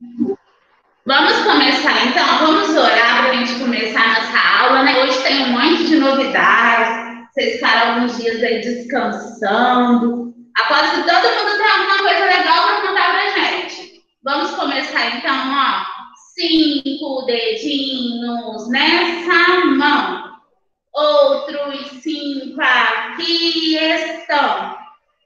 Vamos começar então, vamos orar para a gente começar nossa aula, né? Hoje tem um monte de novidades, vocês ficaram alguns dias aí descansando. Após que todo mundo tem alguma coisa legal para contar pra gente. Vamos começar então, ó. Cinco dedinhos nessa mão. Outros cinco aqui estão.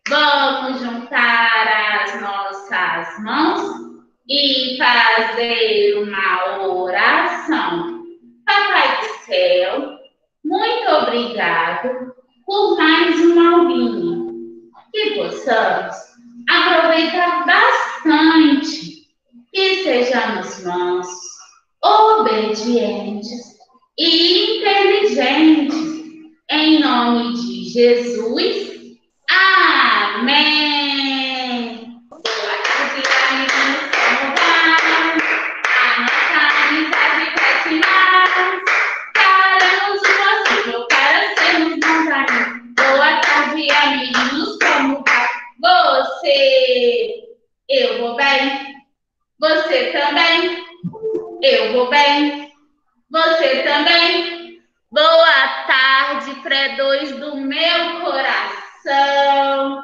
Vamos juntar as nossas mãos e fazer uma oração. Papai do céu, muito obrigado por mais uma aulinha. Que possamos aproveitar bastante, que sejamos mansos, obedientes e inteligentes. Em nome de Jesus. Amém. Eu vou bem. Você também. Boa tarde, pré-2 do meu coração.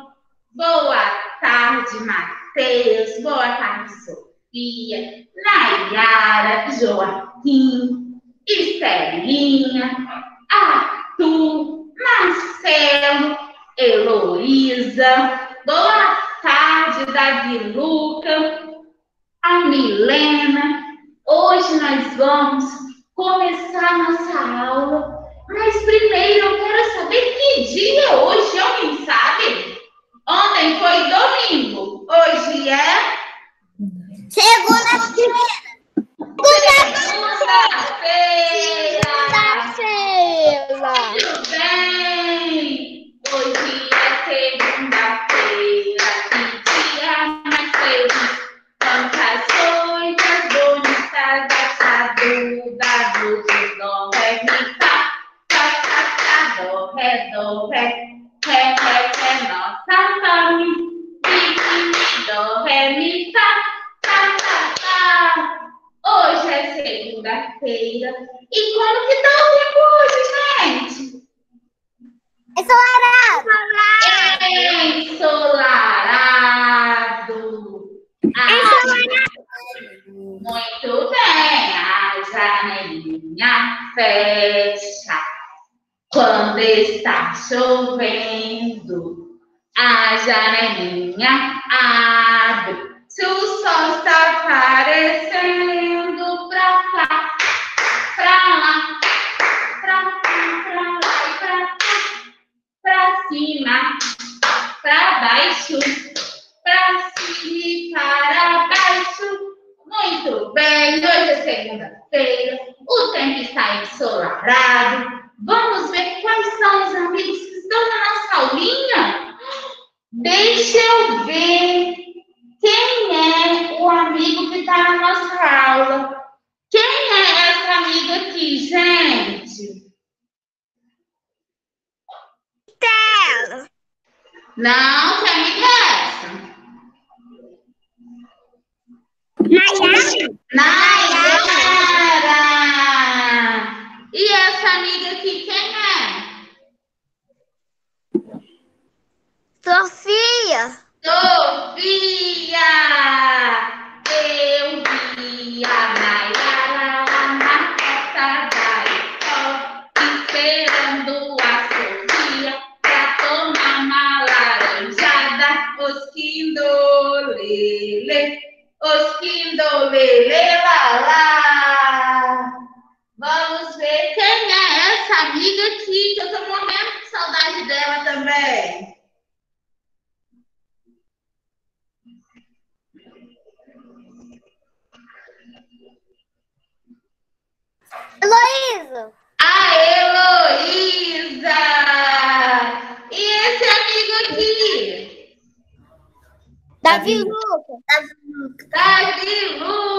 Boa tarde, Matheus. Boa tarde, Sofia. Nayara, Joaquim, Estelinha, Arthur, Marcelo, Heloísa. Boa tarde, Davi Luca, a Milena. Hoje nós vamos começar nossa aula, mas primeiro eu quero saber que dia é hoje, alguém sabe? Ontem foi domingo, hoje é? Segunda-feira. Segunda-feira. Segunda-feira. Tudo bem? Hoje é segunda-feira. Que dia mais feliz. Quantas coisas bonitas achado da luz do dó, ré, mi, fá, fá, fá, dó, ré, ré, ré, ré, nossa família. Mi, dó, ré, mi, fá, fá, fá, fá. Hoje é segunda-feira. E como que tá o tempo hoje, gente? Ensolarado. Ensolarado. Ah, muito bem. A janelinha fecha. Quando está chovendo, a janelinha abre. Se o sol está aparecendo pra cá, pra lá, pra cá, pra lá e pra cá para cima, para baixo, para cima e para baixo. Muito bem, hoje é segunda-feira, o tempo está ensolarado. Vamos ver quais são os amigos que estão na nossa aulinha? Deixa eu ver quem é o amigo que está na nossa aula. Quem é essa amiga aqui, gente? Tela. Não, que amiga é essa? Nayara. Nayara! E essa amiga aqui, quem é? Sofia. Sofia! Eu vi a Nayara lá na porta da escola, esperando a Sofia pra tomar uma laranjada. Osquindo, lele, osquindo, lele, lá, lá. Vamos ver quem é essa amiga aqui, que eu tô morrendo de saudade dela também. Heloísa. A Heloísa! E esse amigo aqui? Davi Luca. Davi Luca!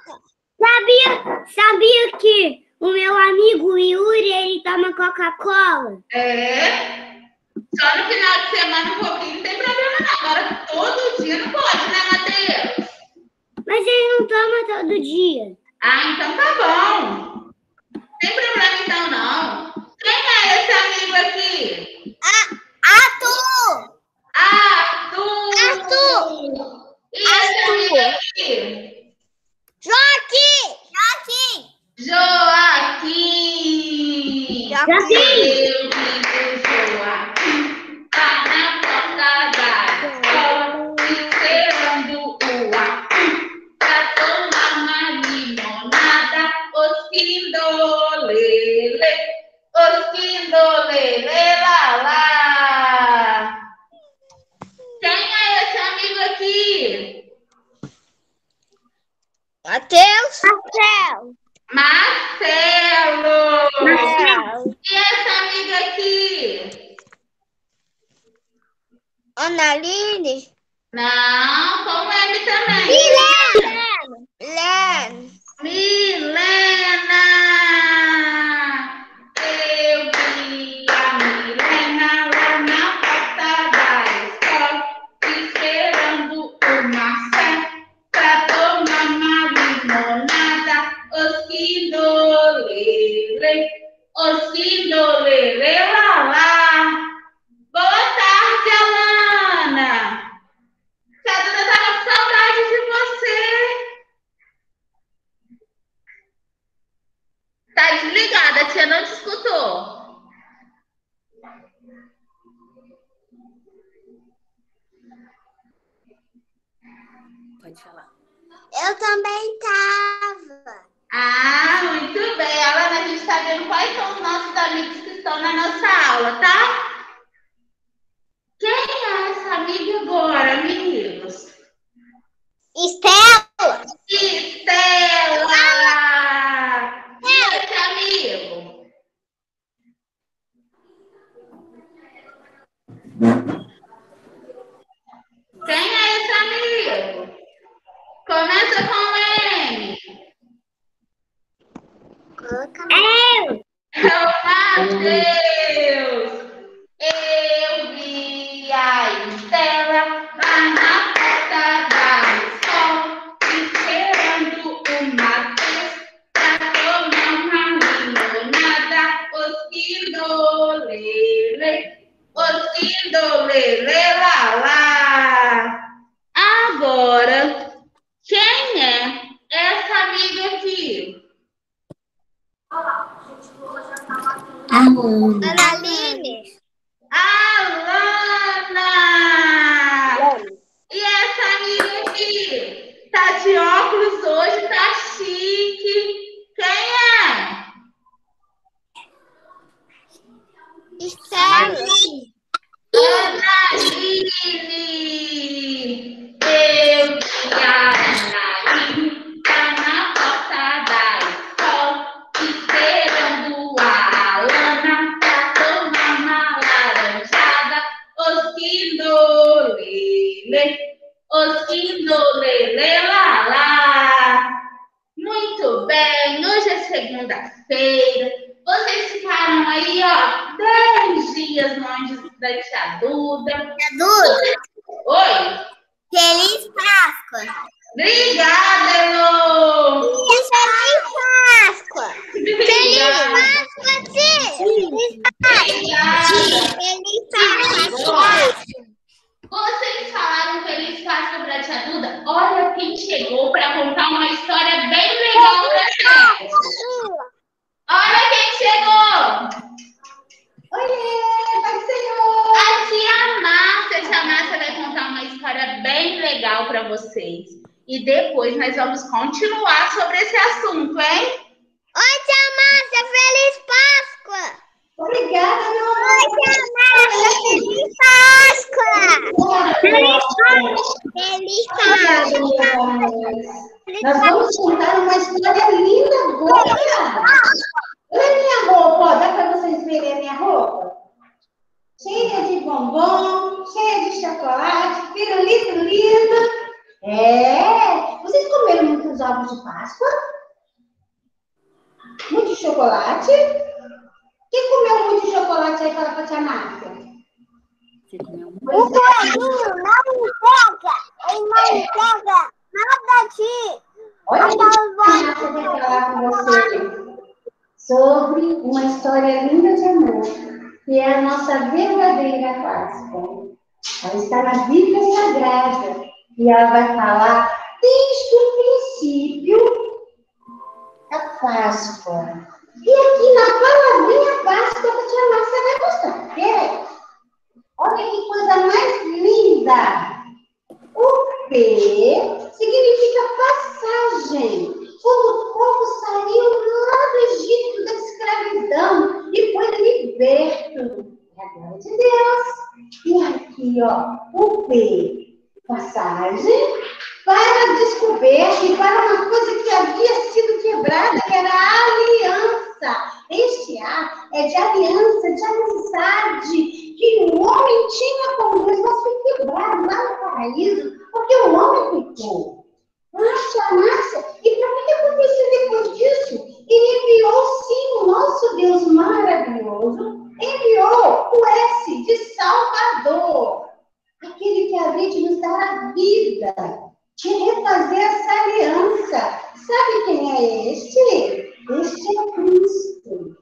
Sabia, sabia que o meu amigo Yuri, ele toma Coca-Cola? É? Só no final de semana um pouquinho, não tem problema não. Agora todo dia não pode, né, Matheus? Mas ele não toma todo dia. Ah, então tá bom. Tem problema então não. Quem é esse amigo aqui? Ah, Arthur! Arthur! Arthur! E Arthur. esse amigo aqui? Joaquim! Joaquim! Joaquim! Joaquim! Lele, os quindolele. Matheus. Marcelo. Marcelo. Marcelo. E essa amiga aqui? Analine. Não, com M também. continuar sobre esse assunto, hein? Oi, tia Márcia, feliz Páscoa! Obrigada, meu amor! Oi, tia Márcia, feliz Páscoa! Feliz Páscoa! Feliz Páscoa! Nós vamos contar uma história linda agora! Olha minha roupa, ó. dá para vocês verem a minha roupa? Cheia de bombom, cheia de chocolate, pirulito lindo. É, vocês comeram muitos ovos de Páscoa? Muito chocolate? Quem comeu muito chocolate aí para a tia Márcia? O coelhinho não pega! Ele não pega nada de... Olha o que a Márcia vai falar com você sobre uma história linda de amor, que é a nossa verdadeira Páscoa. Ela está na Bíblia Sagrada e ela vai falar desde o princípio da Páscoa. E aqui na palavrinha Páscoa, a tia Márcia vai mostrar. Peraí. Olha que coisa mais linda! O P significa passagem. Quando o povo saiu lá do Egito da escravidão e foi liberto. É a glória de Deus. E aqui, ó, o P, passagem para a descoberta e para uma coisa que havia sido quebrada, que era a aliança. Este A é de aliança, de amizade, que o homem tinha com Deus, mas foi quebrado lá no paraíso, porque o homem pecou. Márcia, Márcia, e para que aconteceu depois disso? Ele enviou sim o nosso Deus maravilhoso, enviou o S de Salvador, aquele que havia de nos dar a vida, de refazer essa aliança. Sabe quem é este? Este é Cristo.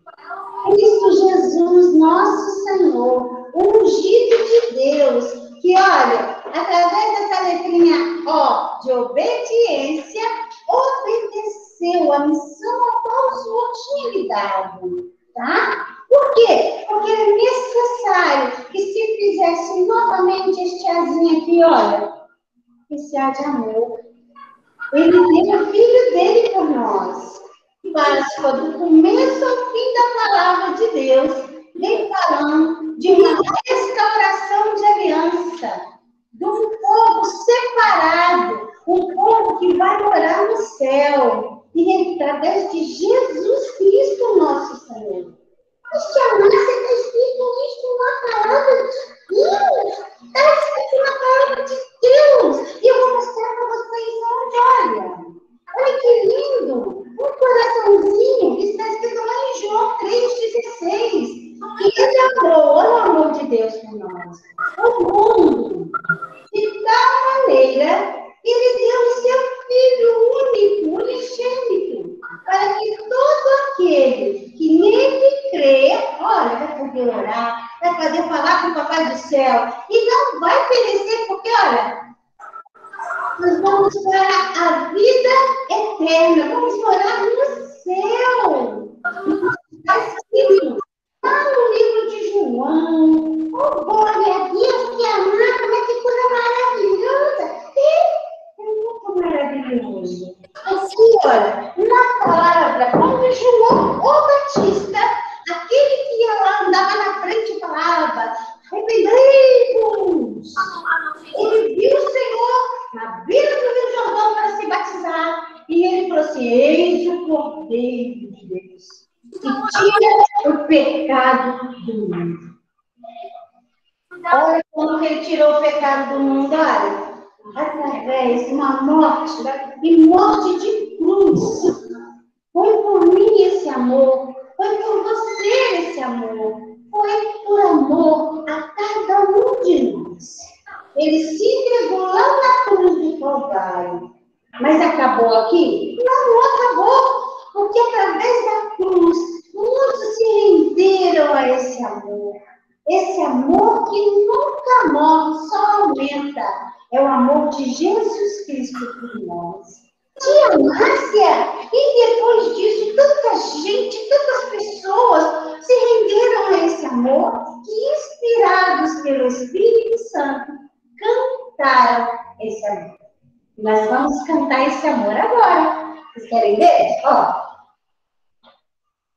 Cristo Jesus, nosso Senhor, ungido de Deus, que olha, através dessa letrinha O de obediência, obedeceu a missão a qual o Senhor tinha lhe dado. Tá? Por quê? Porque era necessário que se fizesse novamente este azinho aqui, olha, esse ar de amor. Ele deu o filho dele por nós. Páscoa, do começo ao fim da palavra de Deus, vem falando de uma restauração de aliança, de um povo separado, um povo que vai morar no céu, e através de Jesus Cristo, nosso Senhor. Mas, tia Márcia, está escrito isso na palavra de Deus. Está escrito na palavra de Deus. E eu vou mostrar para vocês onde, olha. Olha que lindo. Um coraçãozinho que está escrito lá em João 3,16. Que ele olha o amor de Deus por nós. O mundo. De tal maneira ele deu o seu Filho único, unigênito, para que todo aquele que nele crê, olha, vai poder orar, vai poder falar com o Papai do Céu, e não vai perecer, porque, olha, nós vamos para a vida eterna, vamos morar no céu. Está escrito lá no livro de João. Oh, glória a Deus, que amado, mas que coisa maravilhosa. É muito maravilhoso. Assim, olha, na palavra, quando João, o Batista, aquele que ia lá, andava na frente e falava, arrependei-vos. Ele viu o Senhor na beira do Rio Jordão para se batizar. E ele falou assim: Eis o Cordeiro de Deus, que tira o pecado do mundo. Olha como ele tirou o pecado do mundo, olha. Através de uma morte, e morte de cruz. Foi por mim esse amor, foi por você esse amor, foi por amor a cada um de nós. Ele se entregou lá na cruz do Calvário. Mas acabou aqui? Não, não acabou. Porque através da cruz, muitos se renderam a esse amor. Esse amor que nunca morre, só aumenta. É o amor de Jesus Cristo por nós. Tia Márcia, e depois disso, tanta gente, tantas pessoas se renderam a esse amor que, inspirados pelo Espírito Santo, cantaram esse amor. Nós vamos cantar esse amor agora. Vocês querem ver? Ó.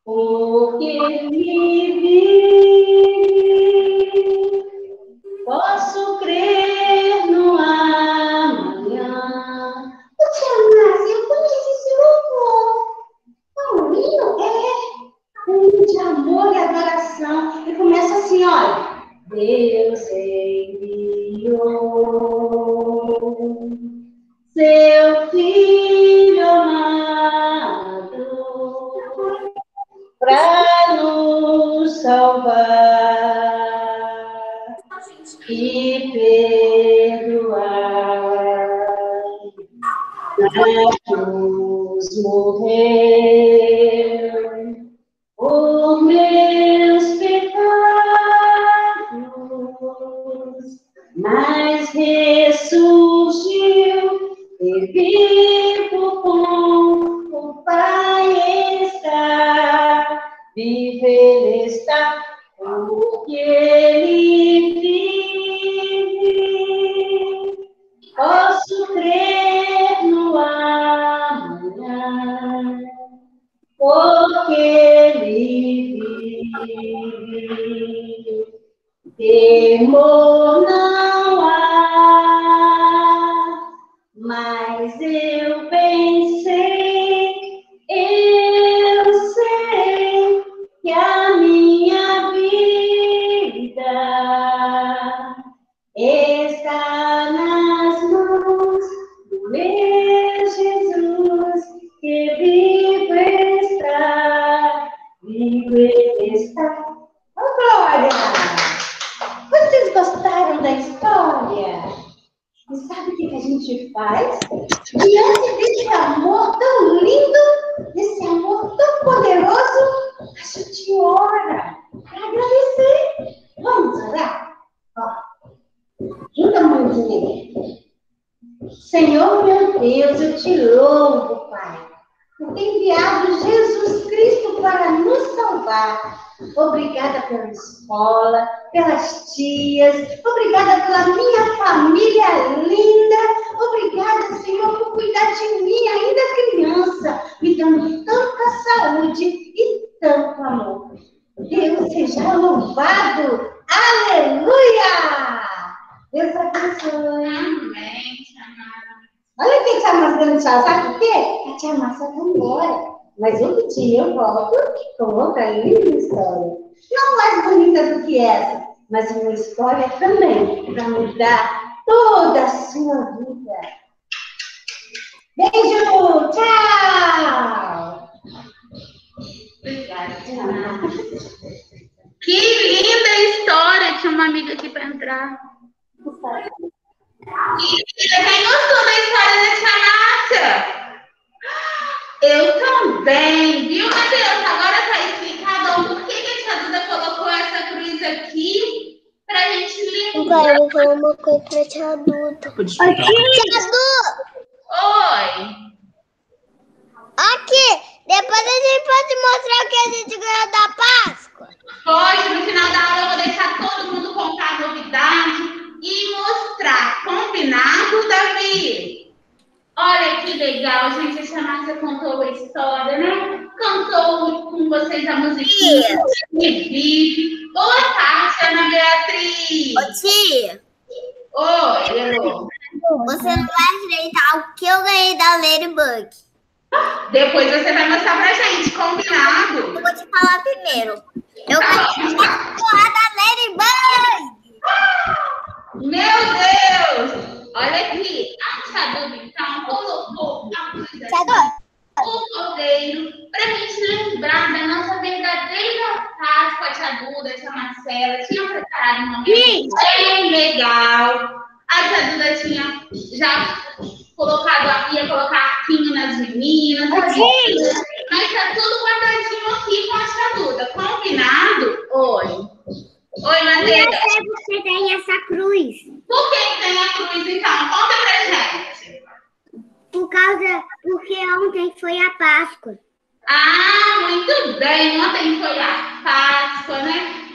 porque vive. Posso crer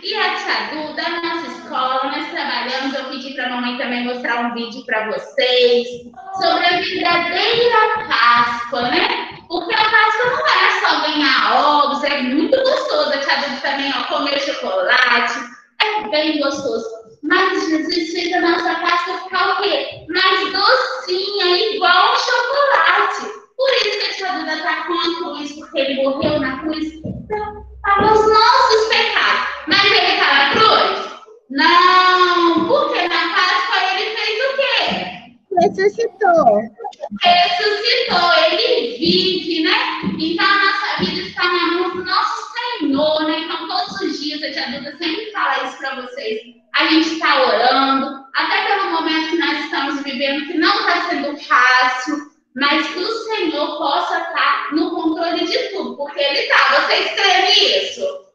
E a tia Duda, a nossa escola, nós trabalhamos. Eu pedi para a mamãe também mostrar um vídeo para vocês sobre a verdadeira Páscoa, né? Porque a Páscoa não é só ganhar ovos, é muito gostoso. A tia Duda também, ó, comer chocolate, é bem gostoso. Mas Jesus fez a nossa Páscoa ficar o quê? Mais docinha, igual chocolate. Por isso que a tia Duda está com a cruz, porque ele morreu na cruz para os nossos pecados. Mas ele está na cruz? Não, porque na Páscoa ele fez o quê? Ressuscitou. Ressuscitou, ele vive, né? Então a nossa vida está na mão do nosso Senhor, né? Então todos os dias a tia Duda sempre fala isso para vocês. A gente está orando, até pelo momento que nós estamos vivendo, que não está sendo fácil, mas que o Senhor possa estar no controle de tudo, porque Ele está. Vocês creem nisso?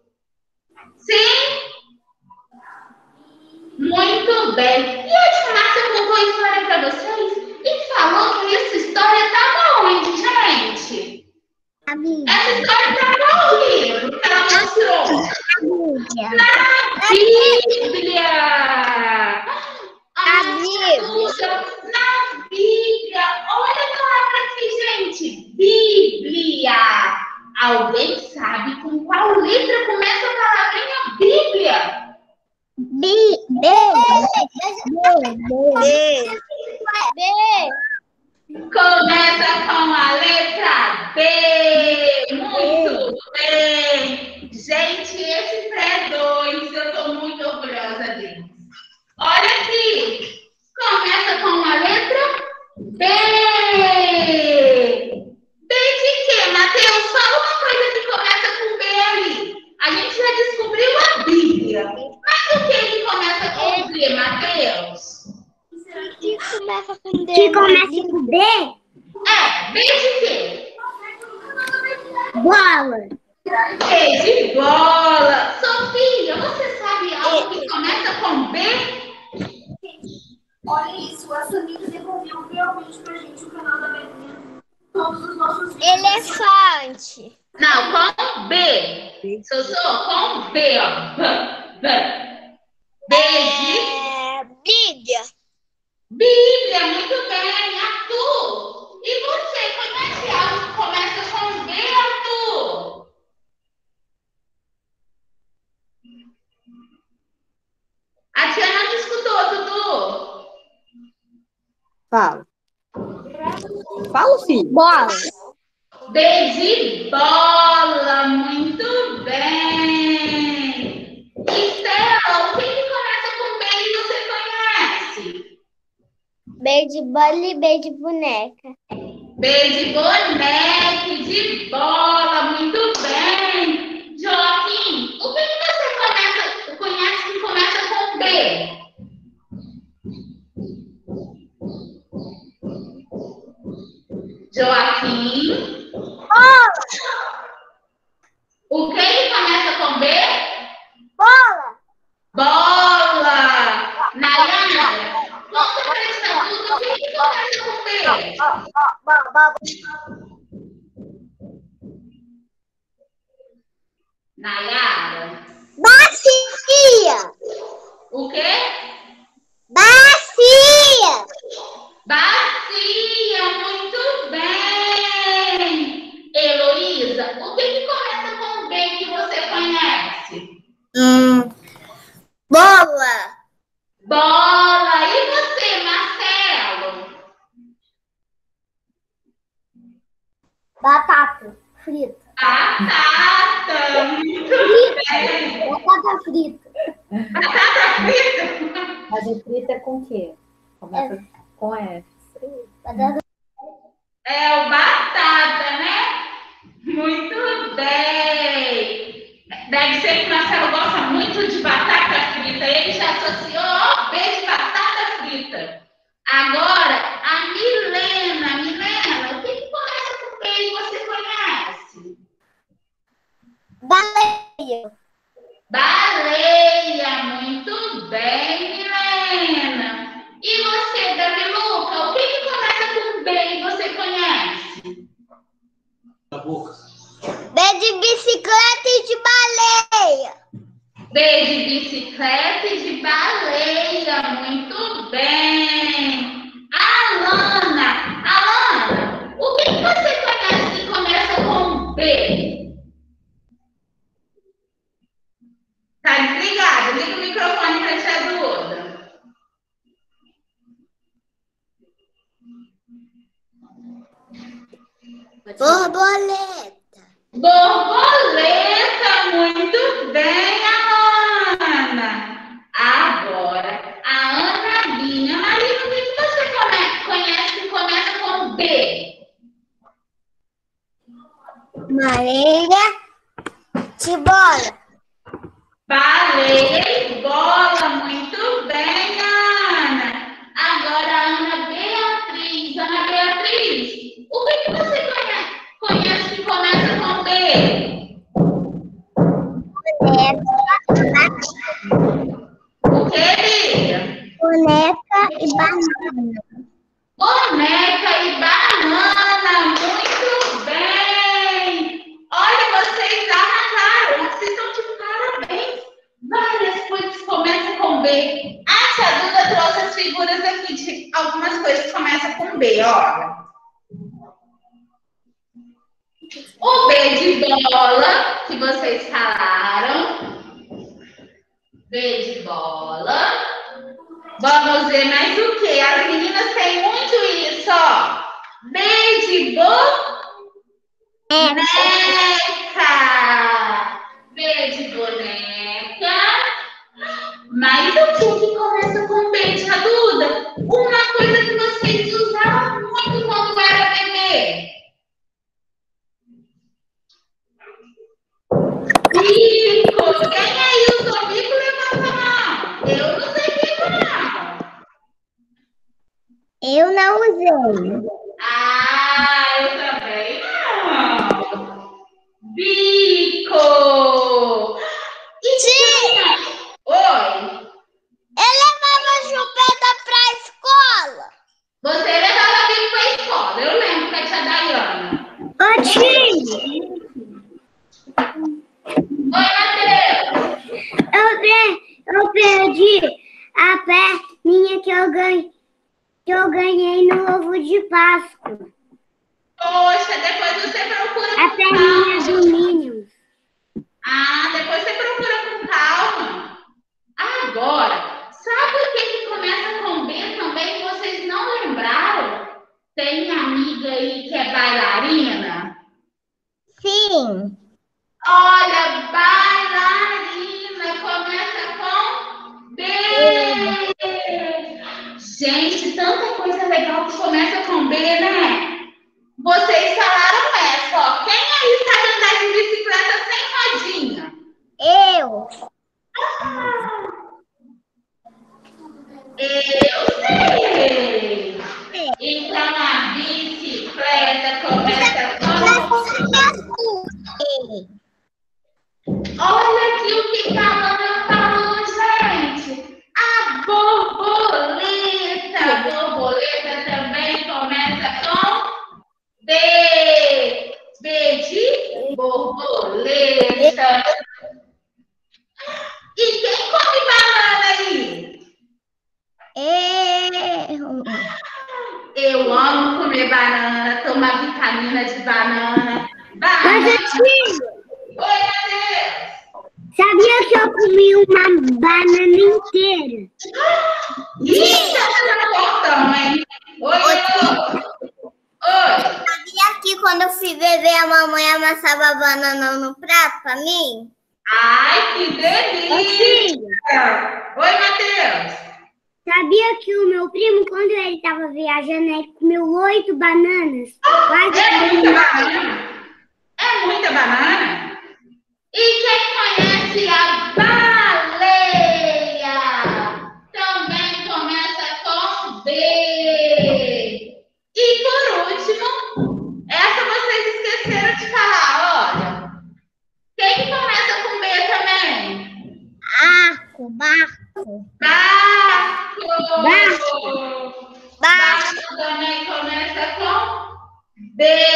Sim? Muito bem. E a Márcia contou a história para vocês e falou que essa história estava onde, gente? A Bíblia. Essa história estava livro que ela mostrou. A Bíblia. Na Bíblia! A Bíblia. Na Bíblia! Olha a palavra aqui, gente! Bíblia! Alguém sabe com qual letra começa a palavrinha Bíblia? B. B. B. B. B. Começa com a letra B. Muito bem. Gente, esse pré-2, eu estou muito orgulhosa deles. Olha aqui. Começa com a letra B. B de quê, Mateus? Fala uma coisa que começa com B ali. A gente já descobriu a Bíblia. Mas o que que começa com B, Mateus? Que começa com D. Que começa com B? É, B de quê? Bola. B de bola. Sofia, você sabe algo que começa com B? Olha isso, a Samira devolveu realmente pra gente o canal da Belinha. Todos os nossos vídeos. Elefante. Não, com B. Sossô, com B, ó. B, B. B de É, Bíblia. Bíblia, muito bem. Arthur, e você conhece algo que começa com B, Arthur? A tia não te escutou, Dudu. Fala. Fala, filho. Bola. De bola, muito bem. Estela, o que, que começa com B e você conhece? B de bola e B de boneca. B de boneca, de bola, muito bem. Joaquim, o que, que você começa, conhece que começa com B? Joaquim. O que que começa com B? Bola. Bola! Nayara, conta pra essa tudo o que que começa com B? Nayara, Vamos ver mais o que? As meninas têm muito isso, ó. B boneca. B boneca. Mas o que que começa com B de Duda? Uma coisa que vocês usavam muito quando era bebê. Bico. Quem aí usou bico, levanta a mão. Eu não sei bico, não. Eu não usei. Ah, eu também não. Bico. E. Oi. Eu levava chupeta pra escola. Você levava bico pra escola. Eu lembro que a tia Dayana. Ô, tio. Oi, Matheus. Eu, eu perdi a perninha que eu ganhei, que eu ganhei no ovo de Páscoa. Poxa, depois você procura A com perninha calma. do Minions. Ah, depois você procura com calma. Agora, sabe o que, que começa com B também que vocês não lembraram? Tem amiga aí que é bailarina? Sim. Olha, bailarina começa com B. Gente, tanta coisa legal que começa com B, né? Vocês falaram essa, ó. Quem aí sabe andar de bicicleta sem rodinha? Eu. Eu sei. Então a bicicleta começa com. Olha aqui o que Ana falou, gente. A borboleta. B. B de borboleta. E quem come banana aí? Eu. Eu amo comer banana, tomar vitamina de banana. Mas, Banana. tio, Oi, Matheus. sabia que eu comi uma banana inteira? Isso é portão, hein? Oi, oi. Oi. Sabia que quando eu fui beber, a mamãe amassava banana no prato pra mim? Ai, que delícia. Oi, Matheus. Sabia que o meu primo, quando ele estava viajando, ele comeu oito bananas? Quase É muita ele- banana. É muita banana. E quem conhece a baleia? Arco, barco. Barco. Barco. Barco também começa com B.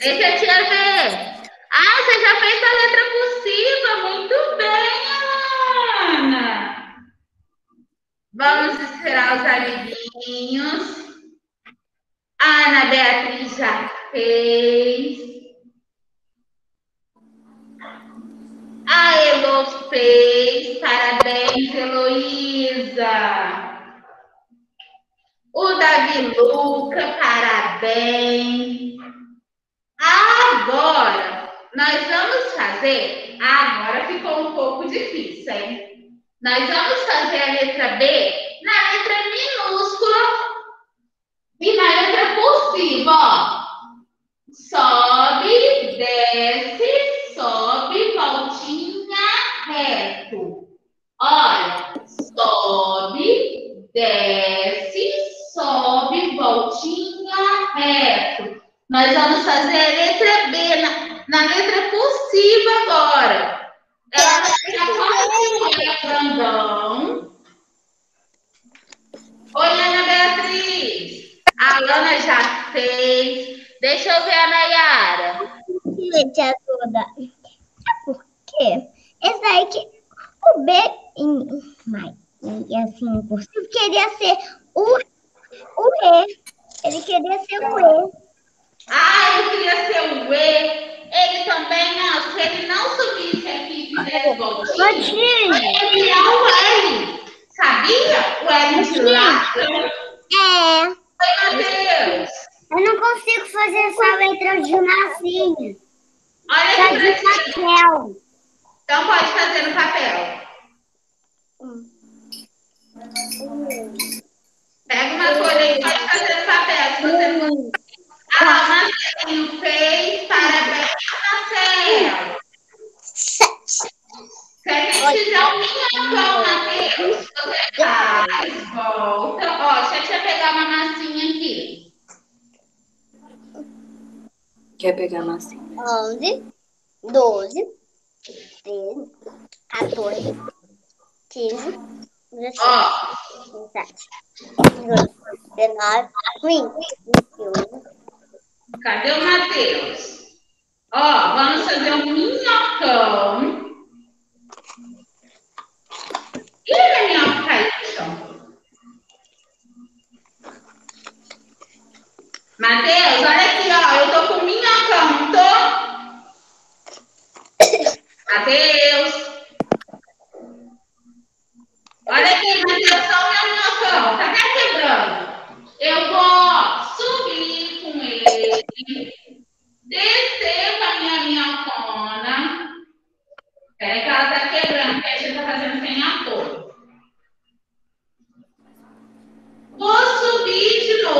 Deixa eu te ver. Ah, você já fez a letra cursiva. Muito bem, Alana. Vamos esperar os amiguinhos. A Ana Beatriz já fez. A Elo fez. Parabéns, Heloísa. O Davi Luca, parabéns. Agora, nós vamos fazer. Agora ficou um pouco difícil, hein? Nós vamos fazer a letra B na letra minúscula e na letra cursiva, ó. Sobe, desce, sobe, voltinha, reto. Olha, sobe, desce, sobe, voltinha, reto. Nós vamos fazer a letra B na, na cursiva agora. Ela vai ficar quase grandão. Oi, Ana Beatriz. A Ana já fez. Deixa eu ver a Nayara. Te ajuda. É porque esse aí que o B em, mas, em, assim, cursivo queria ser o, o E. Ele queria ser o E. Ah, eu queria ser o E. Ele também, ó, se ele não subisse aqui e fizesse voltinha, ele é o L. Sabia? O L de lá. É. Oi, Matheus. Eu não consigo fazer essa letra de massinha. Olha Só aqui, de Brasil. papel. Então pode fazer no papel. Pega uma folha e pode fazer no papel. Se você for... Ah, Marcelinho fez. Parabéns, Marcelo. Se a gente fizer um minhocão, Matheus, você faz, volta. Ó, deixa eu pegar uma massinha aqui. Quer pegar a massinha? 11, 12, 13, 14, 15, 16, Ó, 17, 18, 19, 20, 21. Cadê o Matheus? Ó, vamos fazer um minhocão. Ih, a minhoca caiu no chão. Matheus, olha aqui, ó. Eu tô com minhocão, não tô? Matheus. Olha aqui, Matheus, só o meu minhocão. Tá até quebrando. Eu vou subir ele. Descer com a minha minhocona. Peraí que ela tá quebrando, porque a gente tá fazendo sem apoio. Vou subir de novo.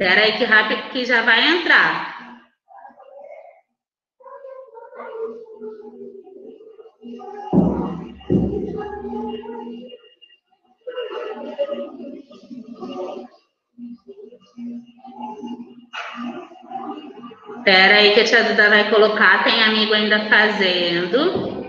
Espera aí que rápido que já vai entrar. Espera aí que a tia Duda vai colocar, tem amigo ainda fazendo.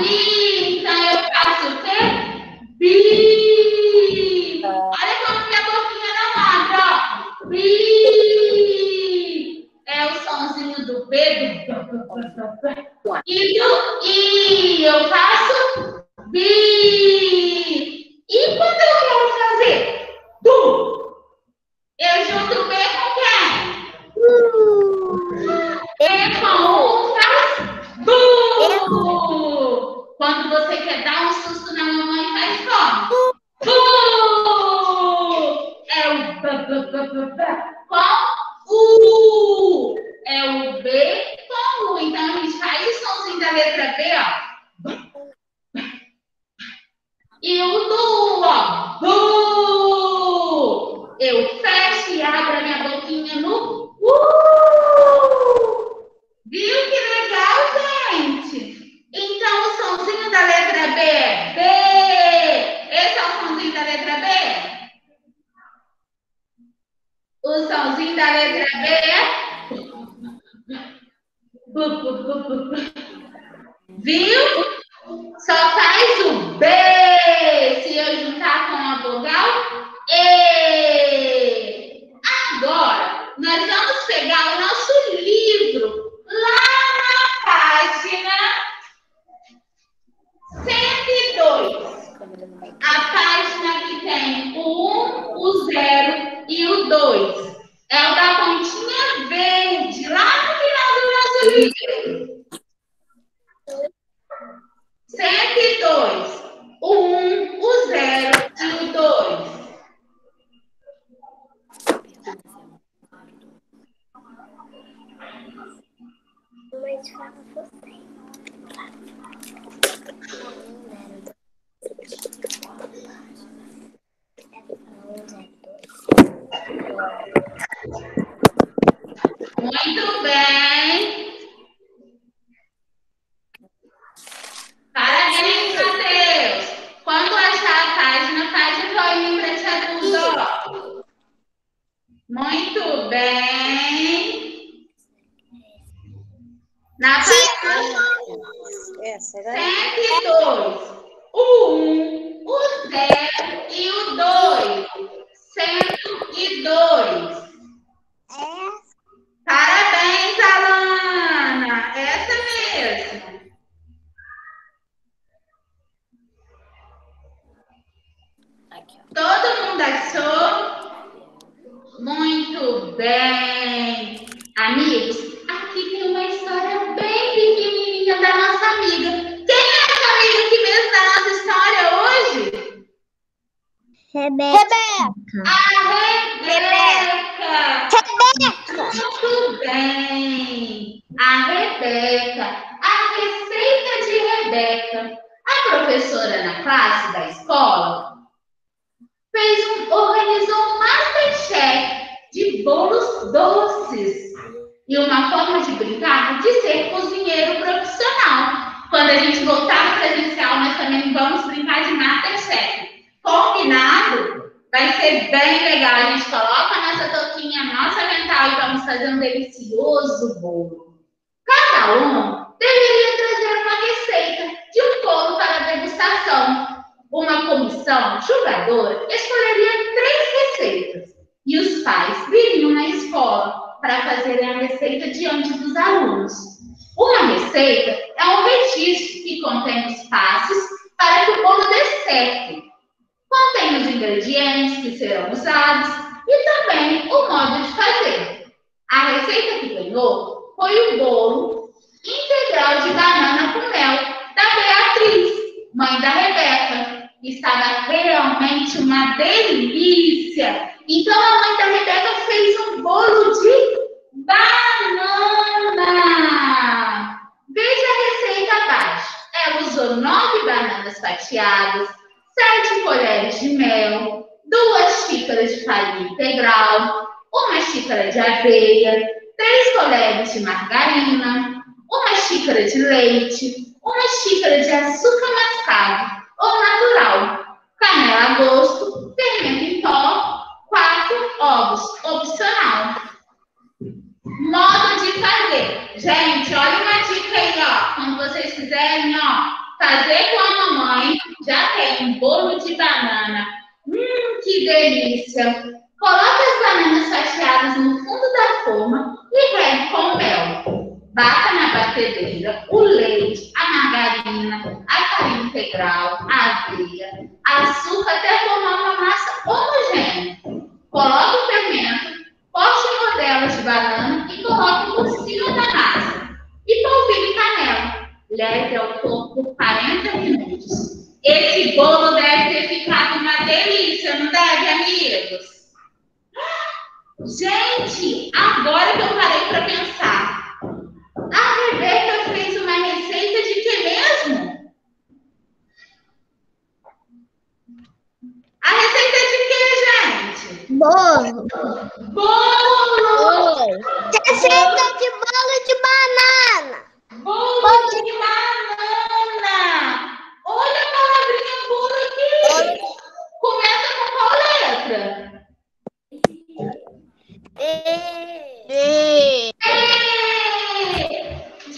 Com na classe da escola fez um, organizou um Masterchef de bolos doces e uma forma de brincar de ser cozinheiro profissional. Quando a gente voltar no presencial, nós também vamos brincar de Masterchef. Combinado? Vai ser bem legal. A gente coloca a nossa touquinha, a nossa avental e vamos fazer um delicioso bolo. Cada um deveria trazer uma receita de um bolo para degustação. Uma comissão julgadora escolheria três receitas e os pais viriam na escola para fazerem a receita diante dos alunos. Uma receita é um registro que contém os passos para que o bolo dê certo. Contém os ingredientes que serão usados e também o modo de fazer. A receita que ganhou foi o bolo Integral de banana com mel, da Beatriz, mãe da Rebeca. Estava realmente uma delícia. Então a mãe da Rebeca fez um bolo de banana. Veja a receita abaixo. Ela usou nove bananas fatiadas, sete colheres de mel, duas xícaras de farinha integral, uma xícara de aveia, três colheres de margarina, uma xícara de leite, uma xícara de açúcar mascavo ou natural, canela a gosto, fermento em pó, quatro ovos, opcional. Modo de fazer. Gente, olha uma dica aí, ó. Quando vocês quiserem, ó, fazer com a mamãe, já tem um bolo de banana. Hum, que delícia! Coloque as bananas fatiadas no fundo da forma e vem com mel bata na batedeira o leite, a margarina, a farinha integral, a aveia, açúcar até formar uma massa homogênea. Coloca o fermento, poste rodelas de banana e coloque por cima da massa. E polvilhe canela. Leve ao forno por 40 minutos. Esse bolo deve ter ficado uma delícia, não deve, amigos? Gente, agora que eu parei para pensar, a eu fiz uma receita de que mesmo? A receita de que, gente? Bolo. Bolo. Bolo. Receita de bolo de banana. Bolo, bolo de, banana. Olha a palavrinha bolo aqui. Bolo. Começa com qual letra? E... E... B.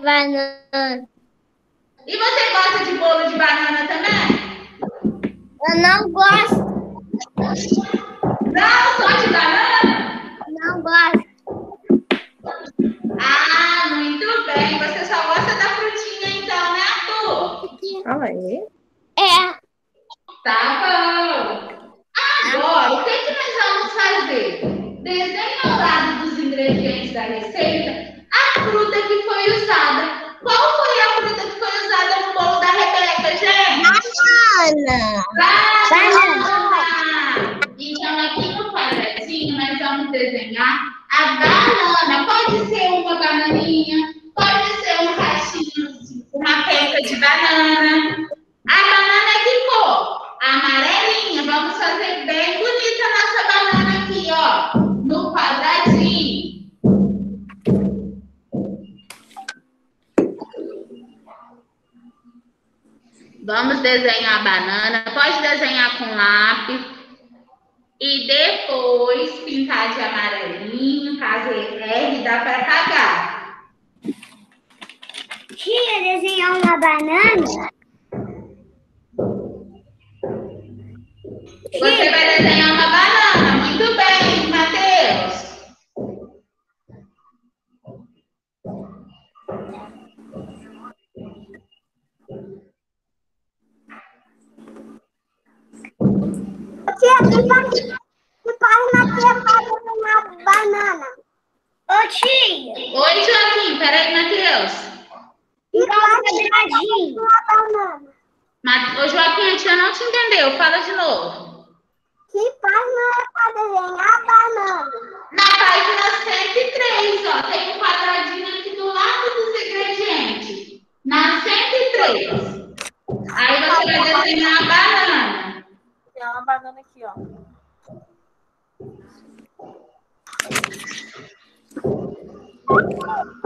banana. E você gosta de bolo de banana também? Eu não gosto. Não, só de banana? Não gosto. Ah, muito bem. Você só gosta da frutinha então, né, Arthur? Fala aí. É. Tá bom. Agora, o que, que nós vamos fazer? Desenhe ao lado dos ingredientes da receita a fruta que foi usada. Qual foi a fruta que foi usada no bolo da Rebeca, gente? Banana. Banana! Então, aqui no quadradinho, nós vamos desenhar a banana. Pode ser uma bananinha, pode ser um cachinho, uma peça de banana. A banana é que cor? Amarelinha. Vamos fazer bem bonita a nossa banana aqui, ó. No quadradinho. Vamos desenhar a banana. Pode desenhar com lápis. E depois pintar de amarelinho, caso erre, dá para cagar. Tia, desenhar uma banana? Você vai desenhar uma banana. Muito bem, Matheus. Tia, que faz, que faz na tia fazendo uma banana? Ô, tia. Oi, Joaquim. Peraí, Matheus. Que faz uma banana? Ma- Ô, Joaquim, a tia não te entendeu. Fala de novo. Que página é para desenhar a banana? Na página 103, ó, tem um quadradinho aqui do lado dos ingredientes. Na 103. Aí você vai desenhar a banana. Tem uma banana aqui, ó. Parabéns,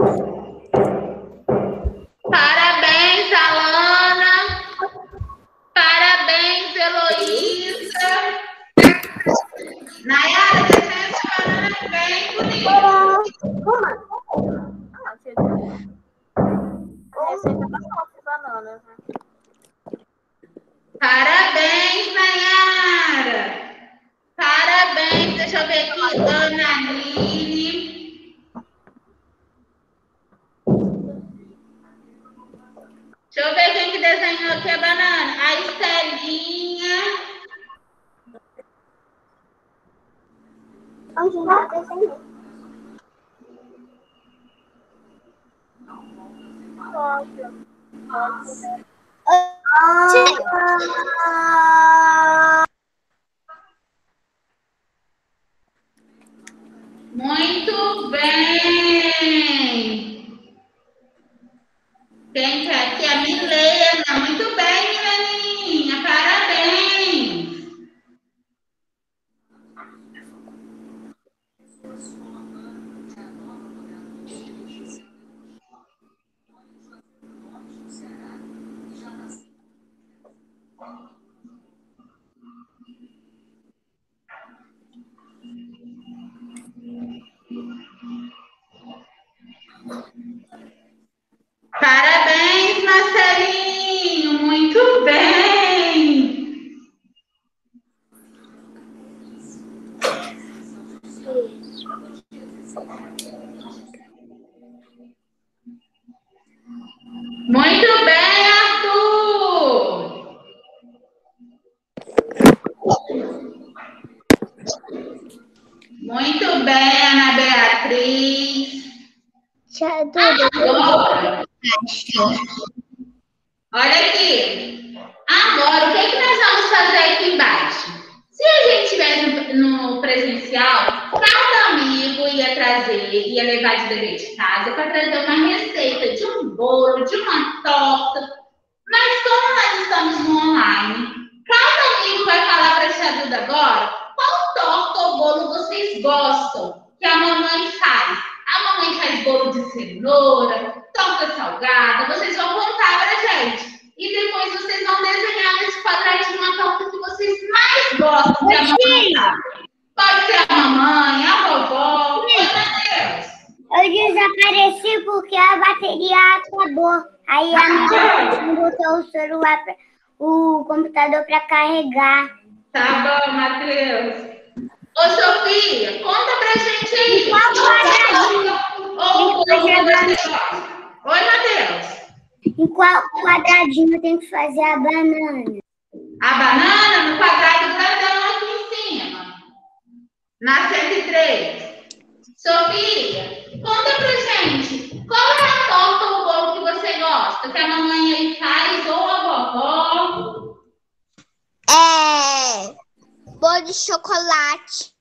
de chocolate.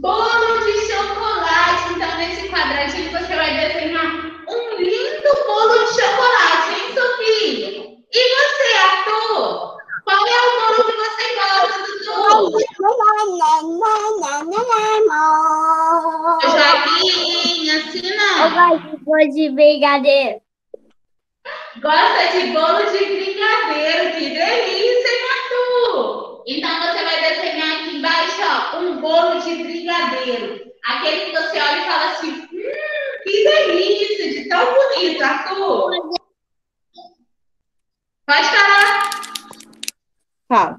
Bolo de chocolate. Então, nesse quadradinho, você vai desenhar um lindo bolo de chocolate, hein, Sofia? E você, Arthur? Qual é o bolo que você gosta, Dudu? Joaquim, assim Eu não. gosto de bolo de brigadeiro. Gosta de bolo de brigadeiro. Que delícia, hein, Arthur? Então, você vai desenhar embaixo, ó, um bolo de brigadeiro. Aquele que você olha e fala assim, hum, que delícia, de tão bonito, Arthur. Pode falar. Fala.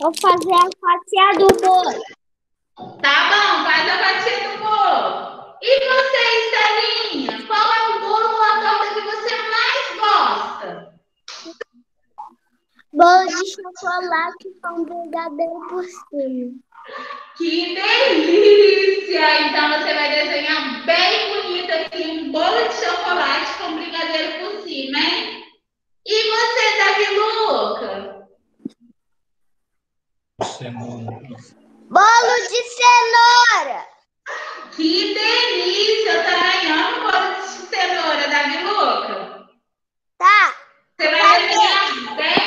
Vou fazer a fatia do bolo. Tá bom, faz a fatia do bolo. E você, Estelinha? Qual é o bolo ou a torta que você mais gosta? Bolo de chocolate com brigadeiro por cima. Que delícia! Então você vai desenhar bem bonito aqui um bolo de chocolate com brigadeiro por cima, hein? E você, Davi Luca? Cenoura. Bolo de cenoura. Que delícia! Eu também amo bolo de cenoura, Davi Luca. Tá. Você vai desenhar bem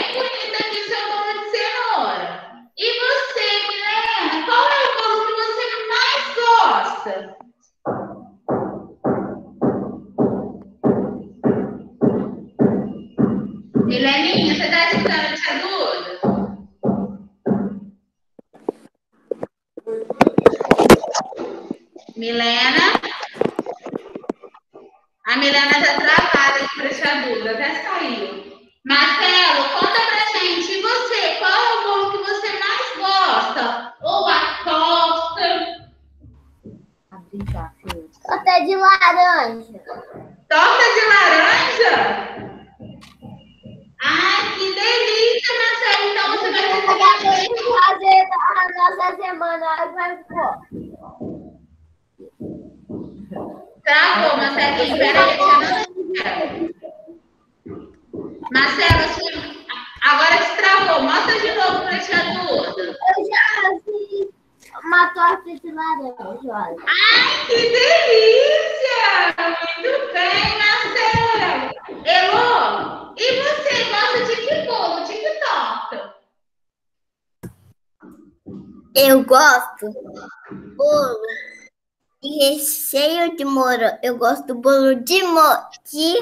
Milena? A Milena tá travada aqui pra tia Duda, até saiu. Marcelo, conta pra gente, e você, qual é o bolo que você mais gosta? Ou a torta? Abrir já, Fê. Torta de laranja. Torta de laranja? Ai, que delícia, Marcelo. Então você vai desenhar bem. fazer a nossa semana. Vai, pô. Travou, Marcelo. Espera aí, tia Duda. Marcelo, você- agora te travou. Mostra de novo pra tia Duda. Eu já fiz uma torta de laranja, olha. Ai, que delícia! Muito bem, Marcela. Elô, e você gosta de que bolo, de que torta? Eu gosto bolo de morango. Eu gosto do bolo de, mo de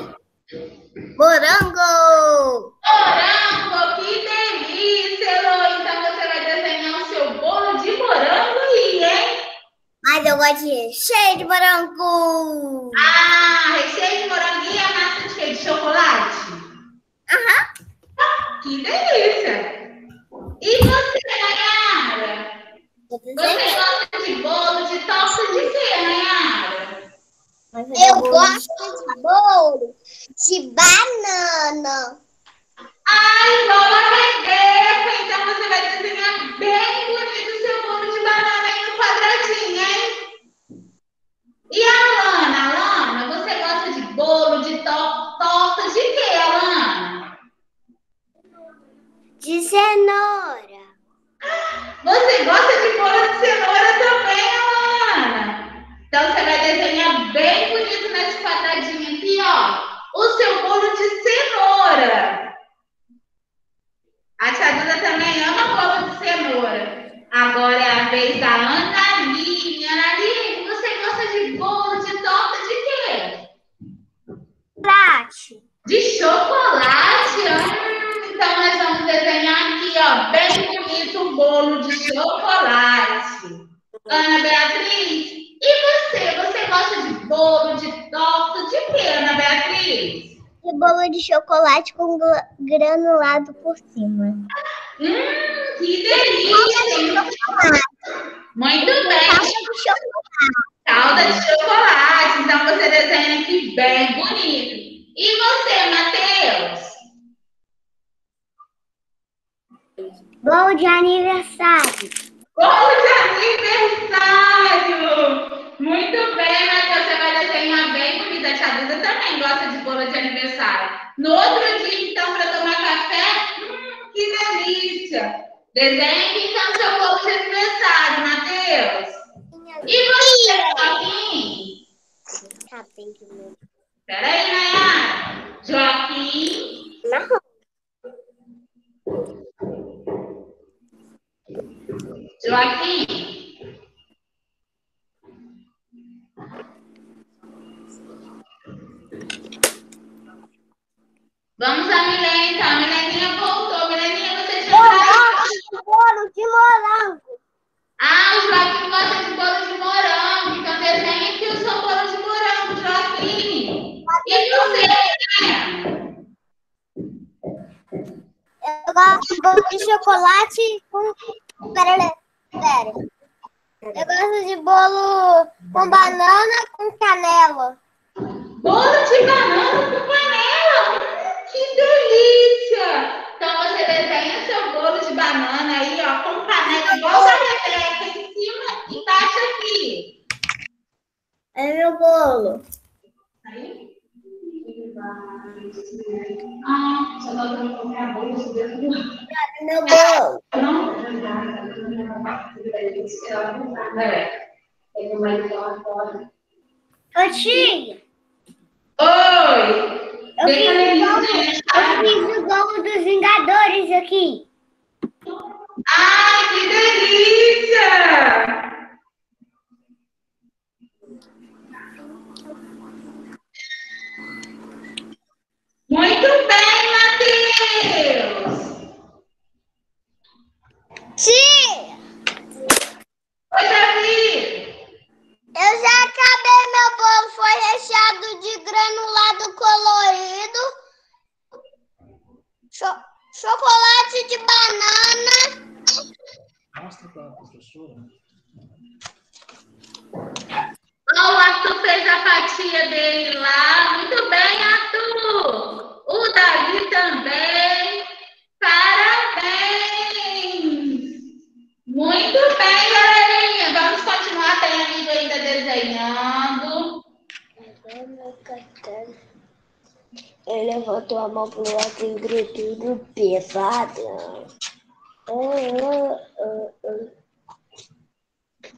morango. Morango, que delícia, Elô. Então você vai desenhar o seu bolo de morango aí, hein? Mas eu gosto de recheio de morango. Ah, recheio de morango e a massa de? De chocolate? Aham. Que delícia. E você, Nayara? Você desenhei. gosta de bolo, de torta de quê, Nayara? fazer Eu bolo. gosto de banana. Ai, bola Rebeca! Então você vai desenhar bem bonito o seu bolo de banana aí no quadradinho, hein? E a Alana? Alana, você gosta de bolo, de to- torta, de quê, Alana? De cenoura. Você gosta de bolo de cenoura também, Alana? Então você vai desenhar bem bonito nesse quadradinho aqui, ó. O seu bolo de cenoura. A tia Duda também ama bolo de cenoura. Agora é a vez da Analine. Analine, você gosta de bolo, de torta, de quê? Chocolate. De chocolate. Hum, então nós vamos desenhar aqui, ó, bem bonito o bolo de chocolate. Ana Beatriz, e você? Você gosta de bolo, de torta, de quê, Ana Beatriz? E bolo de chocolate com granulado por cima. Hum, que delícia! Muito bem. Calda de chocolate. Calda de chocolate. Então você desenha aqui bem bonito. E você, Matheus? Bolo de aniversário. Bolo de aniversário! Muito bem, Matheus. Você vai desenhar bem bonito. A tia Duda também gosta de bolo de aniversário. No outro dia, então, para tomar café, hum, que delícia! Desenhe então seu bolo de aniversário, Matheus. E você, Joaquim? Tá bem que meu. Peraí, Nayara. Joaquim. Não. Joaquim. Vamos a Milene, então. A Mileninha voltou. Mileninha, você tinha falado. de bolo de morango. Ah, o Joaquim gosta de bolo de morango. Então desenha aqui o seu bolo de morango, Joaquim. E você? Eu gosto de bolo de chocolate com. Pera, pera. Eu gosto de bolo com banana com canela. Bolo de banana com canela. Que delícia! Então você desenha seu bolo de banana aí, ó, com canela igual a Rebeca em cima e embaixo aqui. É meu bolo. Aí. Ah, só dá pra colocar a bolsa dentro do É meu bolo. Não? É. Ô, tia, Oi! eu Deixa fiz, ele o bolo, dizer. eu fiz o bolo dos Vingadores aqui. Ai, que delícia! Muito bem, Matheus! Tia, Oi, Davi! eu já acabei meu bolo. Foi recheado de granulado colorido, cho- chocolate de banana, Mostra para a professora. Ó, o Arthur fez a fatia dele lá. Muito bem, Arthur! O Davi também. Parabéns! Muito bem, galerinha. Vamos continuar. Tem amigo ainda desenhando. Ele levantou a mão pro alto e gritou do pesado.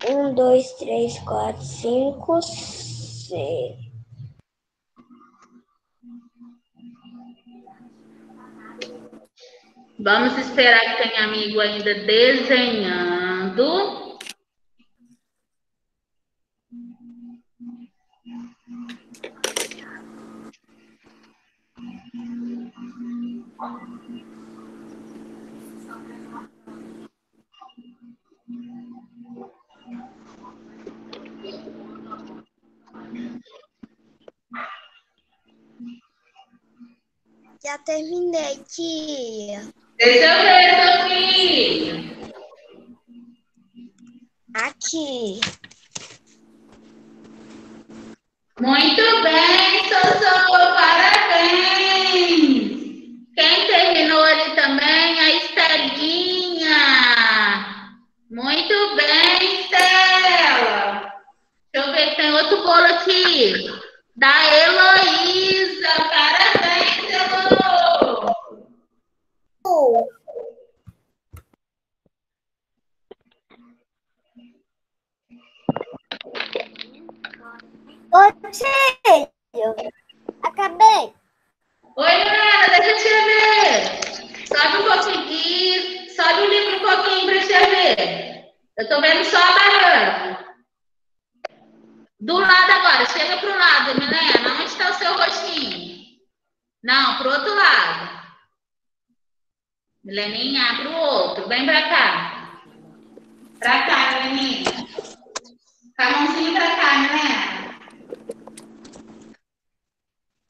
Um, dois, três, quatro, cinco, seis. Vamos esperar que tem amigo ainda desenhando. Já terminei, tia. Deixa eu ver, Sofia. Aqui. Muito bem, Sossô, parabéns! Quem terminou ali também? A Estelinha. Muito bem, Estela. Deixa eu ver, tem outro bolo aqui. Da Heloísa, parabéns! Cool. Oi, Tio. Acabei. Oi, Luana, deixa eu te ver. Sobe um pouquinho aqui, sobe o livro um pouquinho para te ver. Eu tô vendo só a banana. Do lado agora, chega pro lado, Milena. Onde está o seu rostinho? Não, pro outro lado. Mileninha, abre o outro. Vem pra cá. Pra cá, Mileninha. Com a mãozinha pra cá, Milena.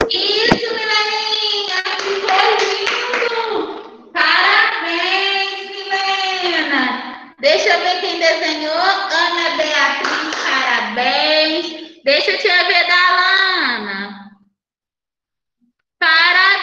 Isso, Mileninha. Ficou lindo. Parabéns, Milena. Deixa eu ver quem desenhou. Ana Beatriz, parabéns. Deixa eu te ver da Lana. Parabéns.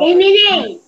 Eminem.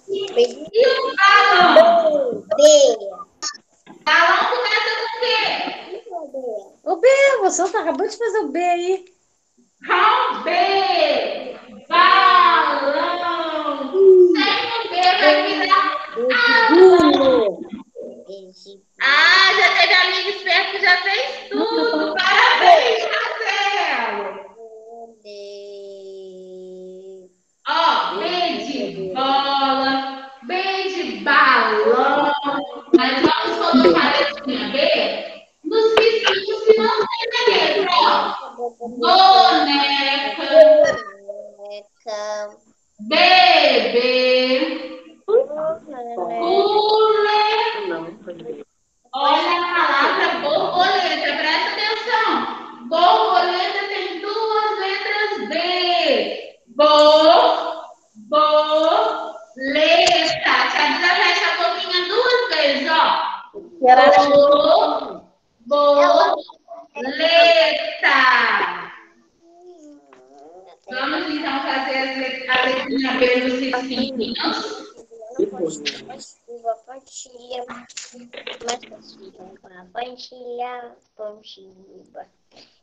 Pontilha.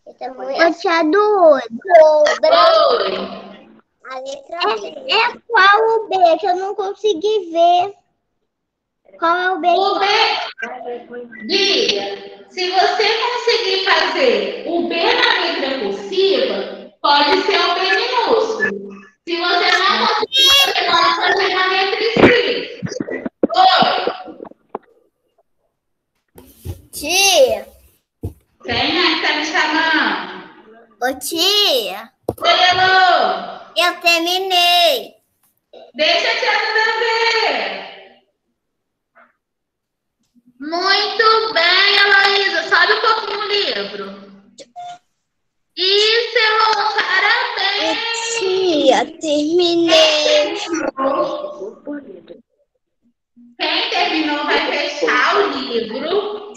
Essa mulher. Ô, tia Duda. Oi. A letra B. É, é qual o B que eu não consegui ver? Qual é o B? O B, Bia, se você conseguir fazer o B na letra cursiva, pode ser o B minúsculo. Se você não conseguir, você pode fazer na letra escrita. Oi, Tia. quem é que tá me chamando? Ô, tia. Oi, Elô, Eu terminei. deixa a tia Duda ver. Muito bem, Heloísa, sobe um pouquinho o livro. Isso, Elô, parabéns. Tia, terminei. Quem terminou vai fechar o livro.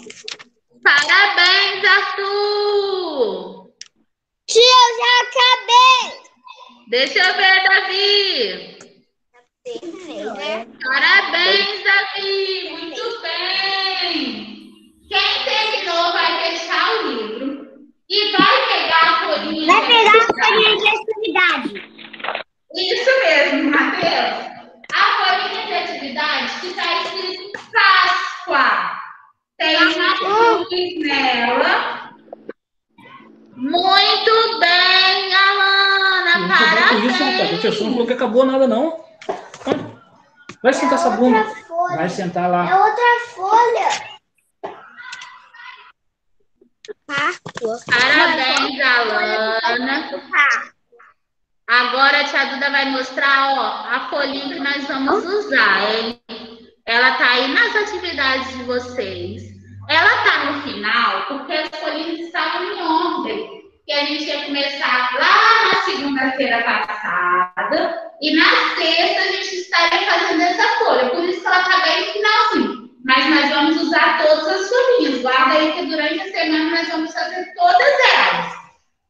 Parabéns, Arthur! Tia, eu já acabei. Deixa eu ver, Davi. Terminei, né? Parabéns, Davi! Muito bem! Quem terminou vai fechar o livro e vai pegar a folhinha. Vai de pegar a atividade. folhinha de atividade. Isso mesmo, Matheus. A folhinha de atividade que está escrito Páscoa. Tem uma cruz nela. Muito bem, Alana. Não acabou com isso, rapaz. O Parabéns. professor não falou que acabou nada, não. Vai sentar essa bunda. outra folha. Vai sentar É lá. outra folha. Páscoa. Parabéns, Alana. Agora a tia Duda vai mostrar ó, a folhinha que nós vamos usar? Ela tá aí nas atividades de vocês. Ela tá no final porque as folhinhas estavam em ontem. Que a gente ia começar lá na segunda-feira passada. E na sexta a gente estaria fazendo essa folha. Por isso que ela tá bem no finalzinho. Mas nós vamos usar todas as folhinhas. Guarda aí que durante a semana nós vamos fazer todas elas.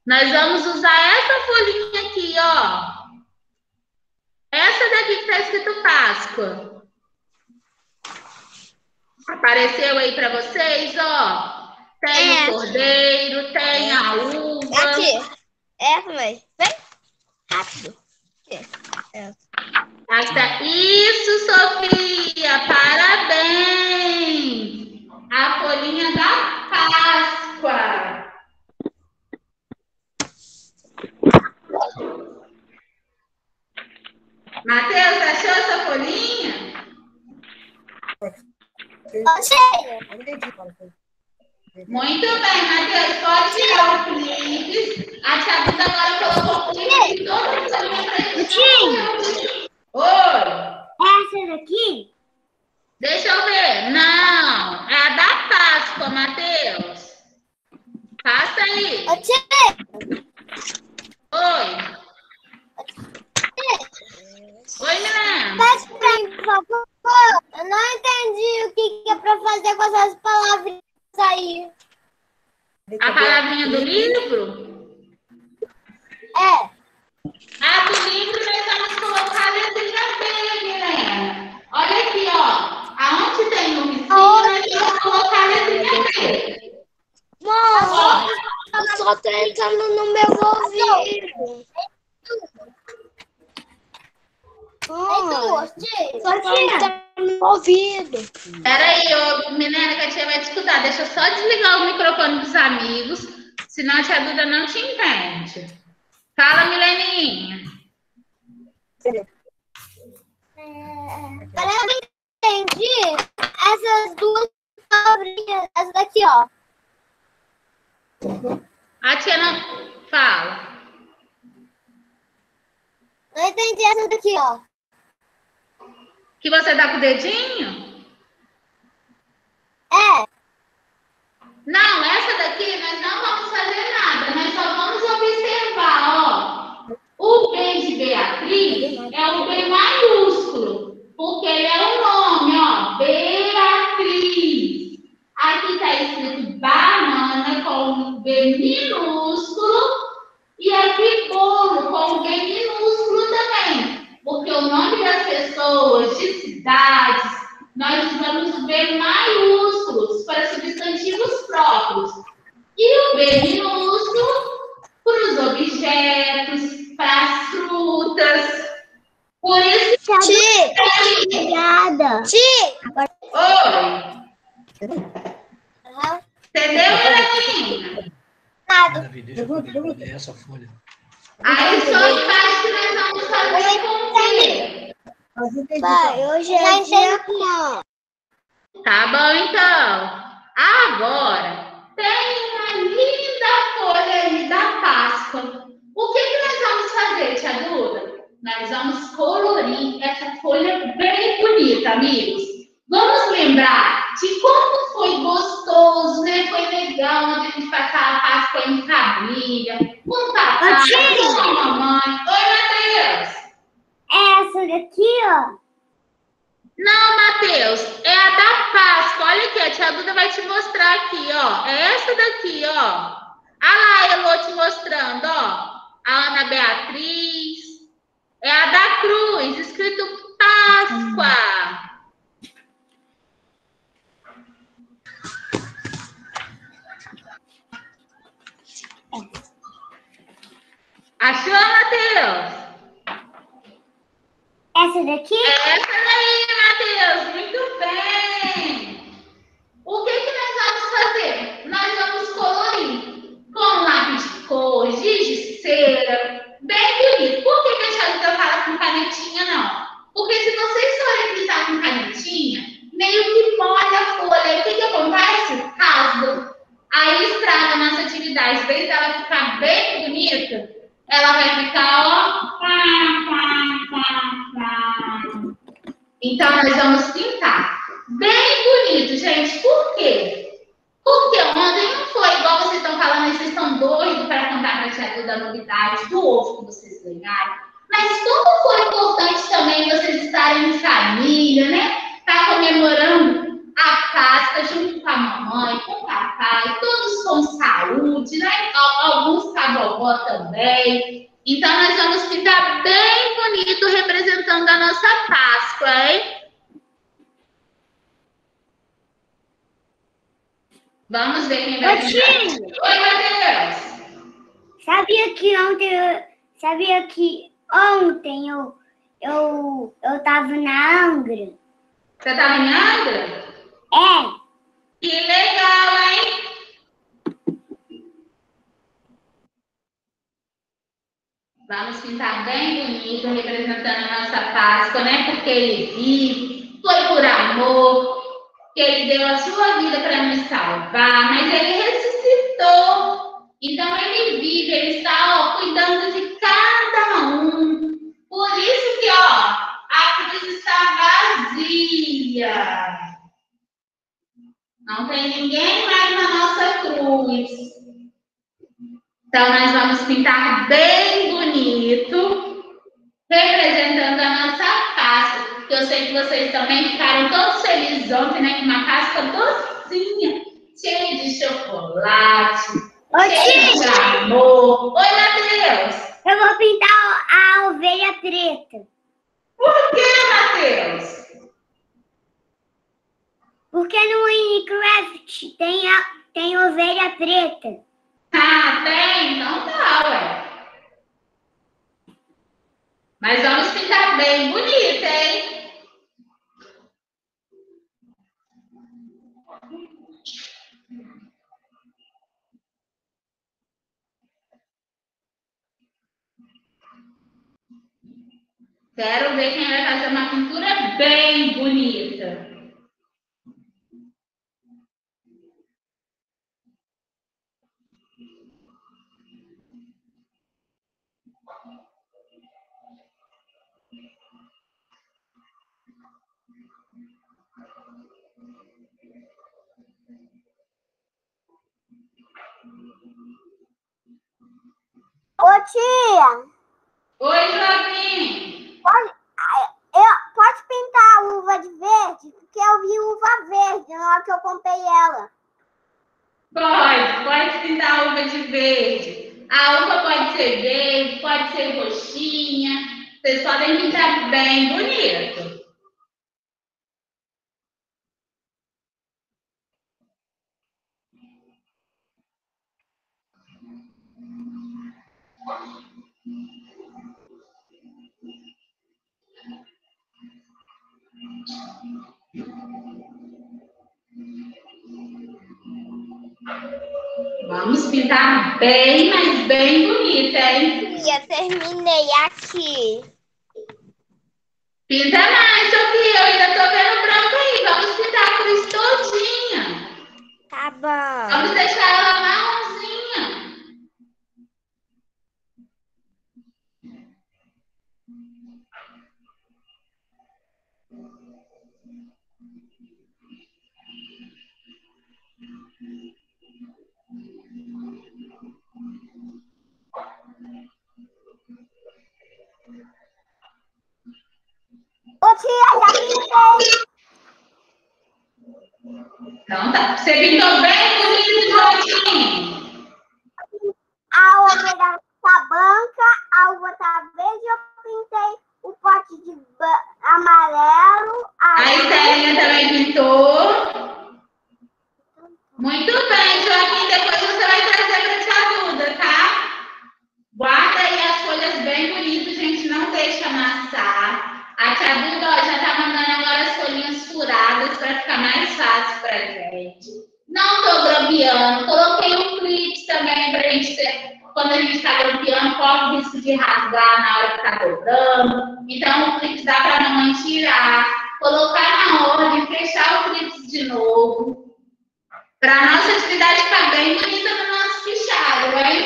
Nós vamos usar essa folhinha aqui, ó. Essa daqui que tá escrito Páscoa. Apareceu aí para vocês, ó. Tem É. o cordeiro, tem a uva. Aqui. Essa, mas bem rápido. Aqui tá. Isso, Sofia! Parabéns! A folhinha da Páscoa. Matheus, achou essa folhinha? Muito bem, Matheus. Pode tirar o clipe. A tia Duda agora colocou o clipe de todo mundo gente. Oi! Essa daqui? Deixa eu ver. Não, é a da Páscoa, Matheus. Passa aí. Oi. Oi, pra mim, por favor. Eu não entendi o que, que é pra fazer com essas palavras aí. A palavrinha do livro? É. A do livro nós vamos colocar a letrinha B, Milena. Olha aqui, ó. Aonde tem o risquinho, nós vamos colocar a letrinha B. Mãe, eu só tô entrando no meu ouvido. Hum. Só tá entrando no ouvido. Peraí, ô, menina, que a tia vai te escutar. Deixa eu só desligar o microfone dos amigos, senão a tia Duda não te entende. Fala, Mileninha. Agora eu entendi essas duas palavrinhas, essa daqui, ó. A tia não. Fala. Eu entendi essa daqui, ó. Que você dá com o dedinho? É. Não, essa daqui nós não vamos fazer nada, nós só vamos observar, ó. O B de Beatriz é o B maiúsculo, porque ele é o nome, ó. Beatriz. Aqui tá escrito banana com B minúsculo e aqui bolo com B minúsculo porque o nome das pessoas, de cidades, nós usamos B maiúsculos para substantivos próprios. E o B minúsculo para os objetos, para as frutas. Por isso que Obrigada. Oi. Entendeu, Heleninha? Davi, deixa eu poder ler essa folha. Aí só embaixo que nós vamos fazer com o B. Pai, eu já entendi. Tá bom, então. Agora, tem uma linda folha aí da Páscoa. O que, que nós vamos fazer, tia Duda? Nós vamos colorir essa folha bem bonita, amigos. Vamos lembrar de como foi gostoso, né? Foi legal a gente passar a Páscoa em família, com o papai, com a mamãe. Oi, Matheus. Essa daqui, ó. Não, Matheus, é a da Páscoa. Olha aqui, a tia Duda vai te mostrar aqui, ó. É essa daqui, ó. Olha lá a Elô te mostrando, ó. A Ana Beatriz. É a da cruz, escrito Páscoa. Achou, Matheus? Essa daqui? Essa daí, Matheus, muito bem. O que, que nós vamos fazer? Nós vamos colorir com lápis de cor, giz de cera, bem bonito. Por que, que a tia Luta fala com canetinha, não? Porque se vocês forem pintar com canetinha, meio que molha a folha. E o que, que acontece? Rasga. Aí estraga a nossa atividade. Vez dela ficar bem bonita, ela vai ficar, ó. Então, nós vamos pintar. Bem bonito, gente. Por quê? Porque ontem não foi igual vocês estão falando, vocês estão doidos para contar para a tia Duda a novidade do ovo que vocês ganharam. Mas como foi importante também vocês estarem em família, né? Tá comemorando a Páscoa junto com a mamãe, com o papai, todos com saúde, né? Al- Alguns com a vovó também. Então, nós vamos ficar bem bonito representando a nossa Páscoa, hein? Vamos ver quem vai. Oi, Matheus. Sabia que ontem eu, sabia que ontem eu, eu, eu tava na Angra? Você estava em Angra? É. Que legal, hein? Vamos pintar bem bonito, representando a nossa Páscoa, né? Porque ele vive, foi por amor, que ele deu a sua vida para nos salvar, mas ele ressuscitou. Então ele vive, ele está ó, cuidando de cada um. Por isso que, ó, a cruz está vazia. Não tem ninguém mais na nossa cruz. Então, nós vamos pintar bem bonito, representando a nossa Páscoa. Porque eu sei que vocês também ficaram todos felizes ontem, né? Com uma Páscoa docinha, cheia de chocolate, Ô, cheia de amor. Oi, Matheus! eu vou pintar a ovelha preta. Por que, Matheus? Porque no Minecraft tem, a, tem ovelha preta. Ah, tem? Então tá, ué. Mas vamos pintar bem bonita, hein? Quero ver quem vai fazer uma pintura bem bonita. Ô tia, Oi, Joaquim. pode, eu, pode pintar a uva de verde? Porque eu vi uva verde na hora que eu comprei ela. Pode, pode pintar a uva de verde. A uva pode ser verde, pode ser roxinha. Vocês podem pintar bem bonito. Vamos pintar bem, mas bem bonita, hein? Tia, terminei aqui. Pinta mais, Sofia. Eu ainda tô vendo branco aí. Vamos pintar a cruz todinha. Tá bom. Vamos deixar ela marronzinha. Ô tia, já pintei. Então tá. Você pintou bem bonito, Joaquim. A ômega tá branca, a tá verde, eu pintei o pote de amarelo. A Estelinha também pintou. Muito bem, Joaquim. Depois você vai trazer para tia Duda, tá? Guarda aí as folhas bem bonitas, gente. Não deixa amassar. A tia Duda já tá mandando agora as folhinhas furadas para ficar mais fácil pra gente. Não tô grampeando. Coloquei um clipe também pra gente ter. Quando a gente tá grampeando, corre o risco de rasgar na hora que tá dobrando. Então, o clipe dá pra mamãe tirar, colocar na ordem, fechar o clipe de novo. Para a nossa atividade ficar bem bonita no nosso fichário, hein?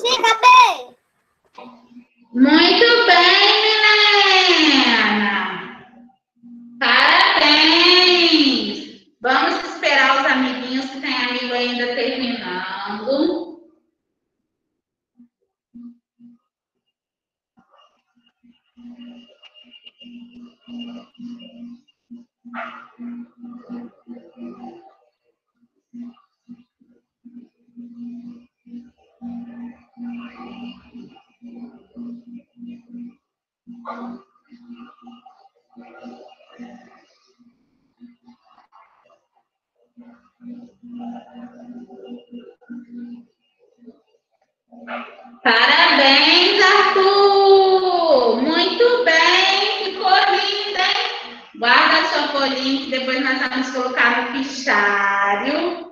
Fica bem. Muito bem, Milena! Parabéns! Vamos esperar os amiguinhos que tem amigo ainda terminando. Parabéns, Arthur! Muito bem, ficou linda, hein? Guarda a sua folhinha que depois nós vamos colocar no fichário.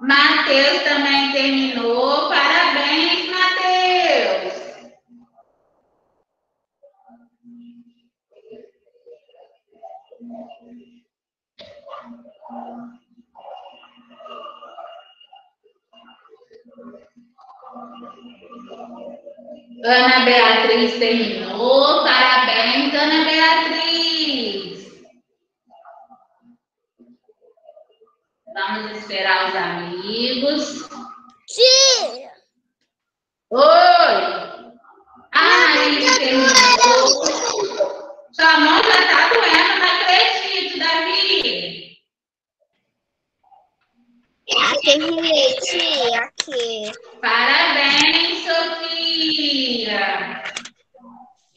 Matheus também terminou. Parabéns, Matheus! Ana Beatriz terminou. Parabéns, Ana Beatriz. Vamos esperar os amigos. Tia! Oi! Ah, Maria terminou. Sua mão já tá doendo, não acredito, Davi. Terminei, tia. Aqui. Parabéns, Sofia.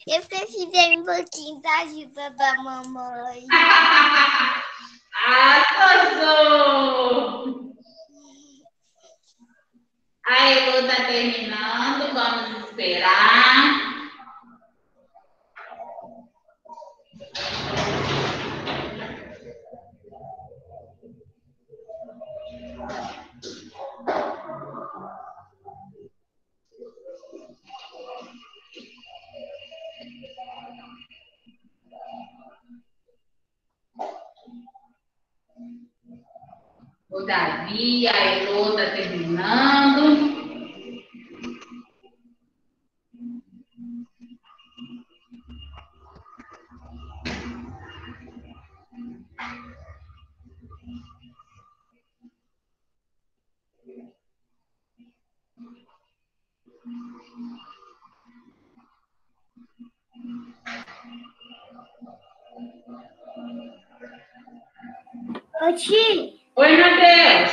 Eu precisei um pouquinho da ajuda da mamãe. Arrasou! A Elo tá terminando, vamos esperar. O Davi, a Elo tá terminando. Ô, tia, Oi, Matheus.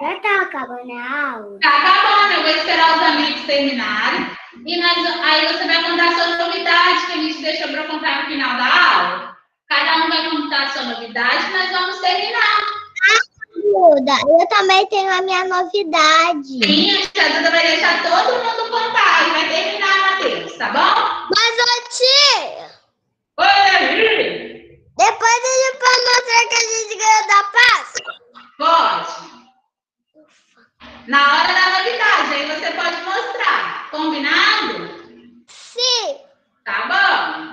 já tá acabando a aula? Tá acabando, eu vou esperar os amigos terminarem. E nós, aí você vai contar a sua novidade que a gente deixou para contar no final da aula. Cada um vai contar a sua novidade e nós vamos terminar. Duda, eu também tenho a minha novidade. Sim, a tia Duda vai deixar todo mundo contar e vai terminar, Matheus, tá bom? Mas, ô, tia, Oi, Davi. depois ele pode mostrar que a gente ganhou da Páscoa? Pode. Na hora da novidade, aí você pode mostrar. Combinado? Sim. Tá bom.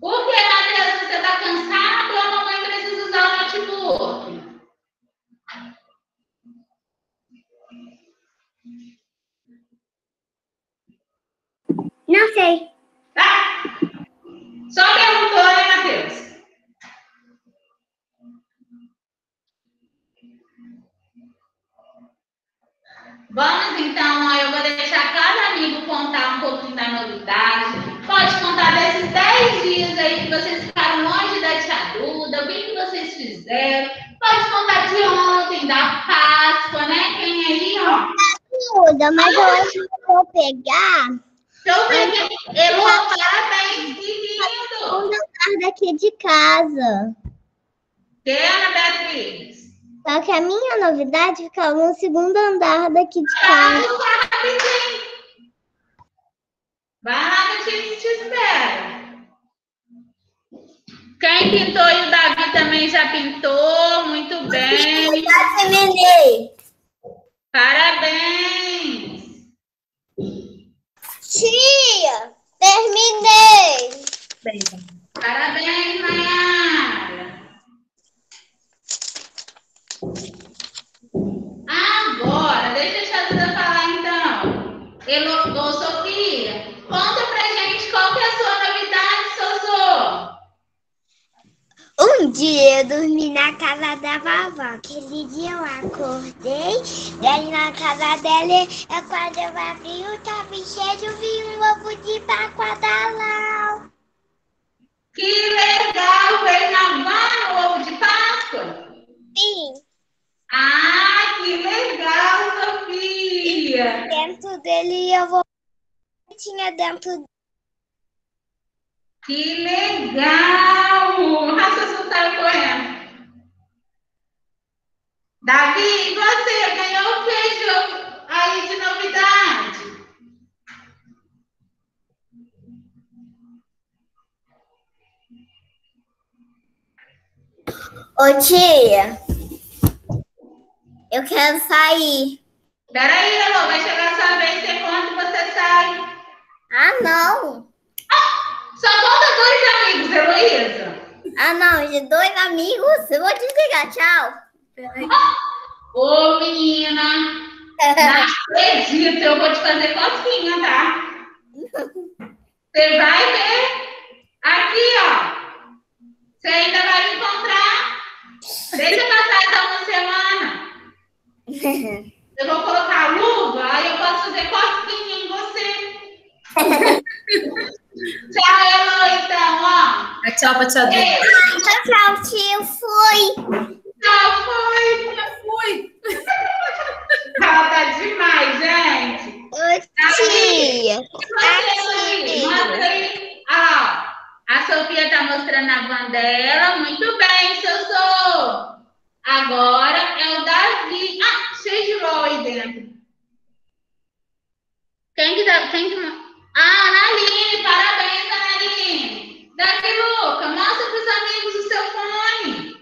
Por que, Matheus, você tá cansado ou a mamãe precisa usar o notebook? Não sei. Tá? Só perguntou, né, Matheus? Vamos então, ó, eu vou deixar cada amigo contar um pouquinho da novidade. Pode contar desses 10 dias aí que vocês ficaram longe da tia Duda, o que, que vocês fizeram. Pode contar de ontem, da Páscoa, né? Quem aí, ó? Duda, mas eu acho que eu vou pegar Deixa eu ver quem. Elô, parabéns, que lindo! um andar daqui de casa. Que, Ana Beatriz? Só que a minha novidade fica no segundo andar daqui de Tinha dentro Que legal! O raciocínio tá correndo. Davi, e você ganhou o que aí de novidade? Ô tia, eu quero sair. Peraí, Elô, vai chegar a sua vez, você conta e você sai. Ah, não. Só conta dois amigos, Heloísa. Ah, não, de dois amigos. Eu vou desligar, tchau. Ô, menina, não acredito, eu vou te fazer cosquinha, tá? Você vai ver. Aqui, ó. Você ainda vai me encontrar. Deixa passar essa uma semana. Eu vou colocar a luva, aí eu posso fazer cosquinha em você. Tchau, Elo, então, ó. Dá Tchau pra tia Duda. Tchau, tchau, tio. Fui. tchau, fui. Ela tá demais, gente. Oi, tia. Aí, mostra aí. Ah, a Sofia tá mostrando a van dela. Muito bem, seu sou. Agora é o Davi. Ah, cheio de roll aí dentro. Quem que tá. Quem que... Ah, Analine, parabéns, Analine. Davi Luca, mostra pros amigos o seu fone.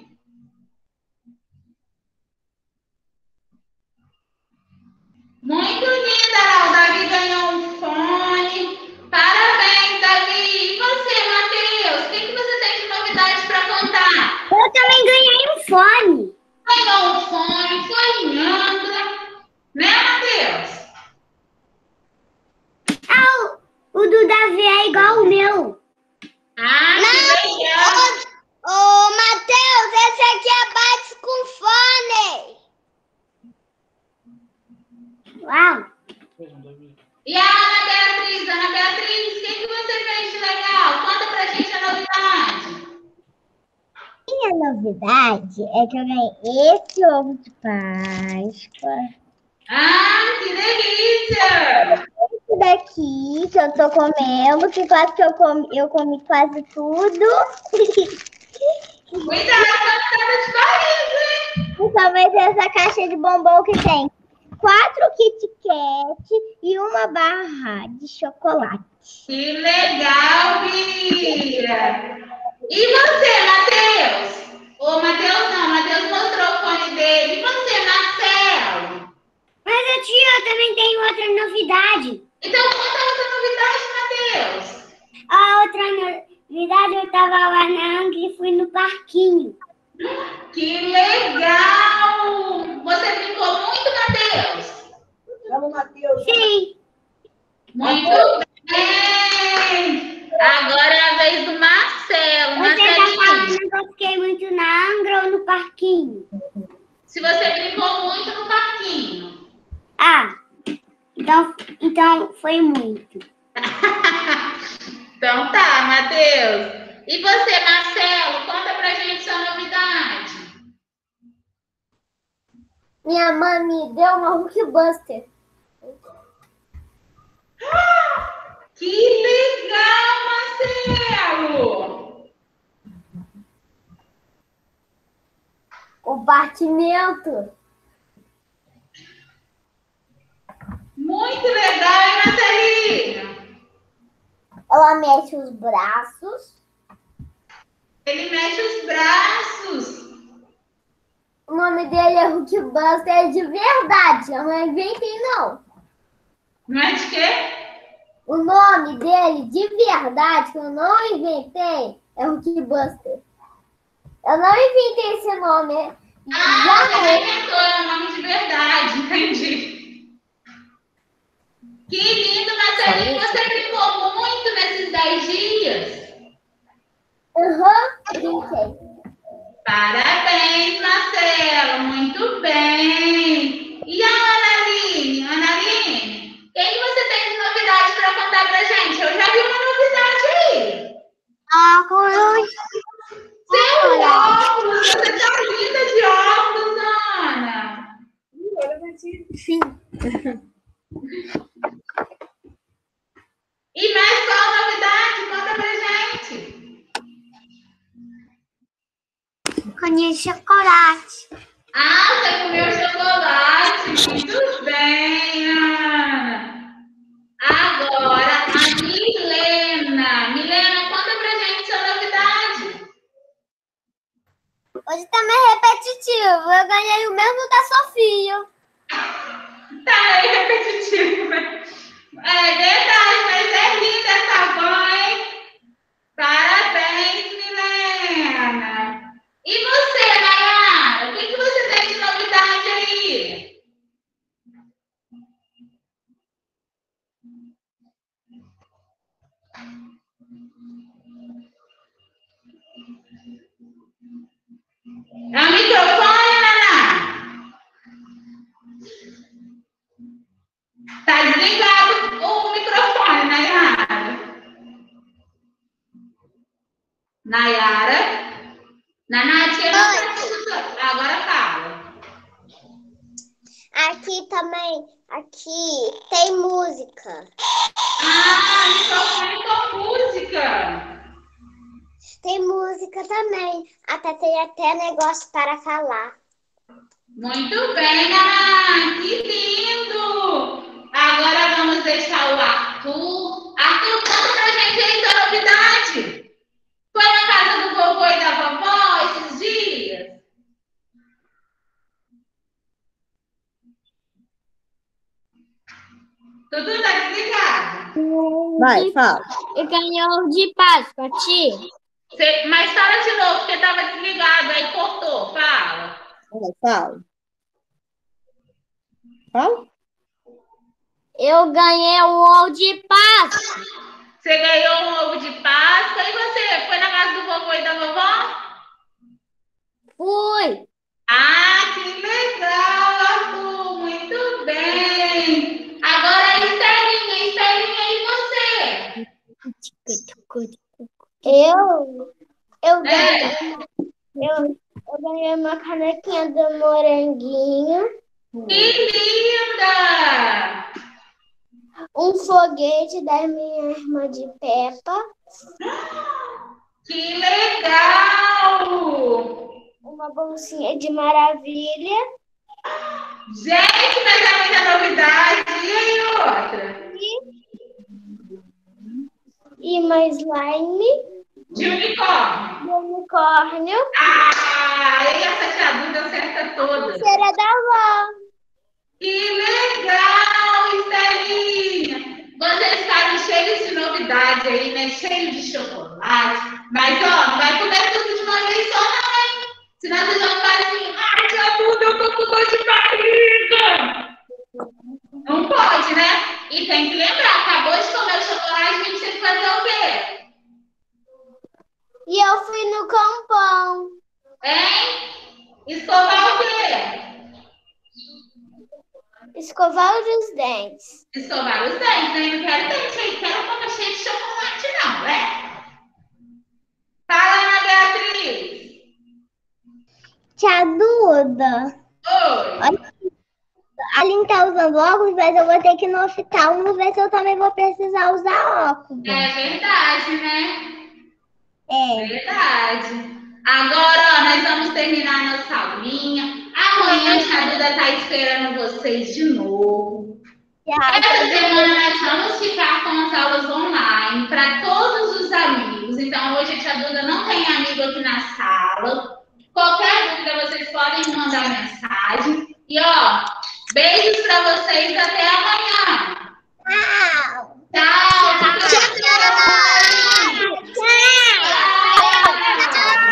Muito linda. O Davi ganhou um fone. Parabéns, Davi. E você, Matheus? O que, que você tem de novidades para contar? Eu também ganhei um fone. Ganhou um fone, foi Angra. Né, Matheus? Ah, o, do Davi é igual o meu. Ah, que legal. Ô, Matheus, esse aqui é Bates com fone. Uau. E a Ana Beatriz? Ana Beatriz, o que, que você fez de legal? Conta pra gente a novidade. Minha novidade é que eu ganhei esse ovo de Páscoa. Ah, que delícia! Esse daqui que eu tô comendo, que quase que eu comi, eu comi quase tudo. Cuidado com a entrada de barriga, hein? Principalmente essa caixa de bombom que tem quatro Kit Kat e uma barra de chocolate. Que legal, Bia! E você, Matheus? Ô, Matheus não, Matheus mostrou o fone dele. E você, Marcelo? Mas, tia, eu também tenho outra novidade. Então conta outra novidade, Matheus. A outra novidade, eu tava lá na Angra e fui no parquinho. Que legal! Você brincou muito, Matheus? Vamos, Matheus. Sim. Muito bem! Agora é a vez do Marcelo. Você Marcelinho, falando que eu fiquei muito na Angra ou no parquinho? se você brincou muito no parquinho. Ah, então, então foi muito. Então tá, Matheus. E você, Marcelo, conta pra gente sua novidade. Minha mãe me deu uma Hulkbuster. Que legal, Marcelo! Compartimento. Muito legal, Marcelinho? Ela mexe os braços. Ele mexe os braços. O nome dele é Hulkbuster é de verdade. Eu não inventei, não. Não é de quê? O nome dele de verdade, que eu não inventei, é Hulkbuster. Eu não inventei esse nome. Ah, Já você é. inventou, é um nome de verdade, entendi. Que lindo, Marcelinho. Você brincou muito nesses 10 dias. Aham, brinquei. Parabéns, Marcelo. Muito bem. E a Analine? Analine, o que você tem de novidade para contar pra gente? Eu já vi uma novidade aí. Óculos. Seu óculos. Você tá linda de óculos, Ana. Betinho. E mais qual novidade? Conta pra gente. Comi chocolate. Ah, você comeu chocolate. Muito bem, Ana. Agora, a Milena. Milena, conta pra gente sua novidade. Hoje tá meio repetitivo. Eu ganhei o mesmo da Sofia. Tá aí repetitivo, né? É verdade, mas é linda essa voz. Parabéns, Milena. E você, Mayara? O que, que você tem de novidade aí? É o microfone, Mayara? Tá desligado o microfone, né, Nayara. Nayara? Nanatinha não tá. Agora fala. Aqui também, aqui tem música. Ah, então microfone com música. Tem música também. Até tem até negócio para falar. Muito bem, Naná. Que lindo! Agora vamos deixar o Arthur. Arthur, conta pra gente aí sua novidade. Foi na casa do vovô e da vovó esses dias? Tudo tá desligado? Vai, fala. Eu ganhei ovo de Páscoa, tia. Mas fala de novo, porque tava desligado, aí cortou. Fala. Vai, fala. Fala. Eu ganhei um ovo de Páscoa. Você ganhou um ovo de Páscoa e você foi na casa do vovô e da vovó? Fui. Ah, que legal, Arthur! Muito bem! Agora, Estelinha, Estelinha, e você? Eu, eu É. ganhei, eu, eu ganhei uma canequinha do moranguinho, Que linda! Um foguete da minha irmã de Peppa, Que legal! uma bolsinha de maravilha Gente, mas é muita novidade! E aí, outra? e uma slime De unicórnio. de unicórnio. Ah, e essa tia Duda acerta todas. Cera da avó. Que legal, Estelinha! Vocês ficaram cheios de novidade aí, né? Cheio de chocolate. Mas, ó, vai comer tudo de uma vez só, não, hein? Senão vocês vão ficar assim, ai, tia Duda, eu tô com dor de barriga. Não pode, né? E tem que lembrar, acabou de comer o chocolate, a gente tem que fazer o quê? E eu fui no campão. Hein? Escovar o quê? Escovar os dentes. Escovar os dentes, né? Não quero dente aí, quero boca cheia de chocolate, não, né? Fala, Ana Beatriz. Tia Duda. Oi. A Aline tá usando óculos, mas eu vou ter que ir no oftalmo ver se eu também vou precisar usar óculos. É verdade, né? É. Verdade. Agora, ó, nós vamos terminar nossa aulinha. Amanhã a Duda tá esperando vocês de novo. Essa semana nós vamos ficar com as aulas online para todos os amigos. Então, hoje a tia Duda não tem amigo aqui na sala. Qualquer dúvida, vocês podem mandar mensagem. E, ó, beijos para vocês. Até amanhã. Tchau. Tchau. Vou fazer minha receita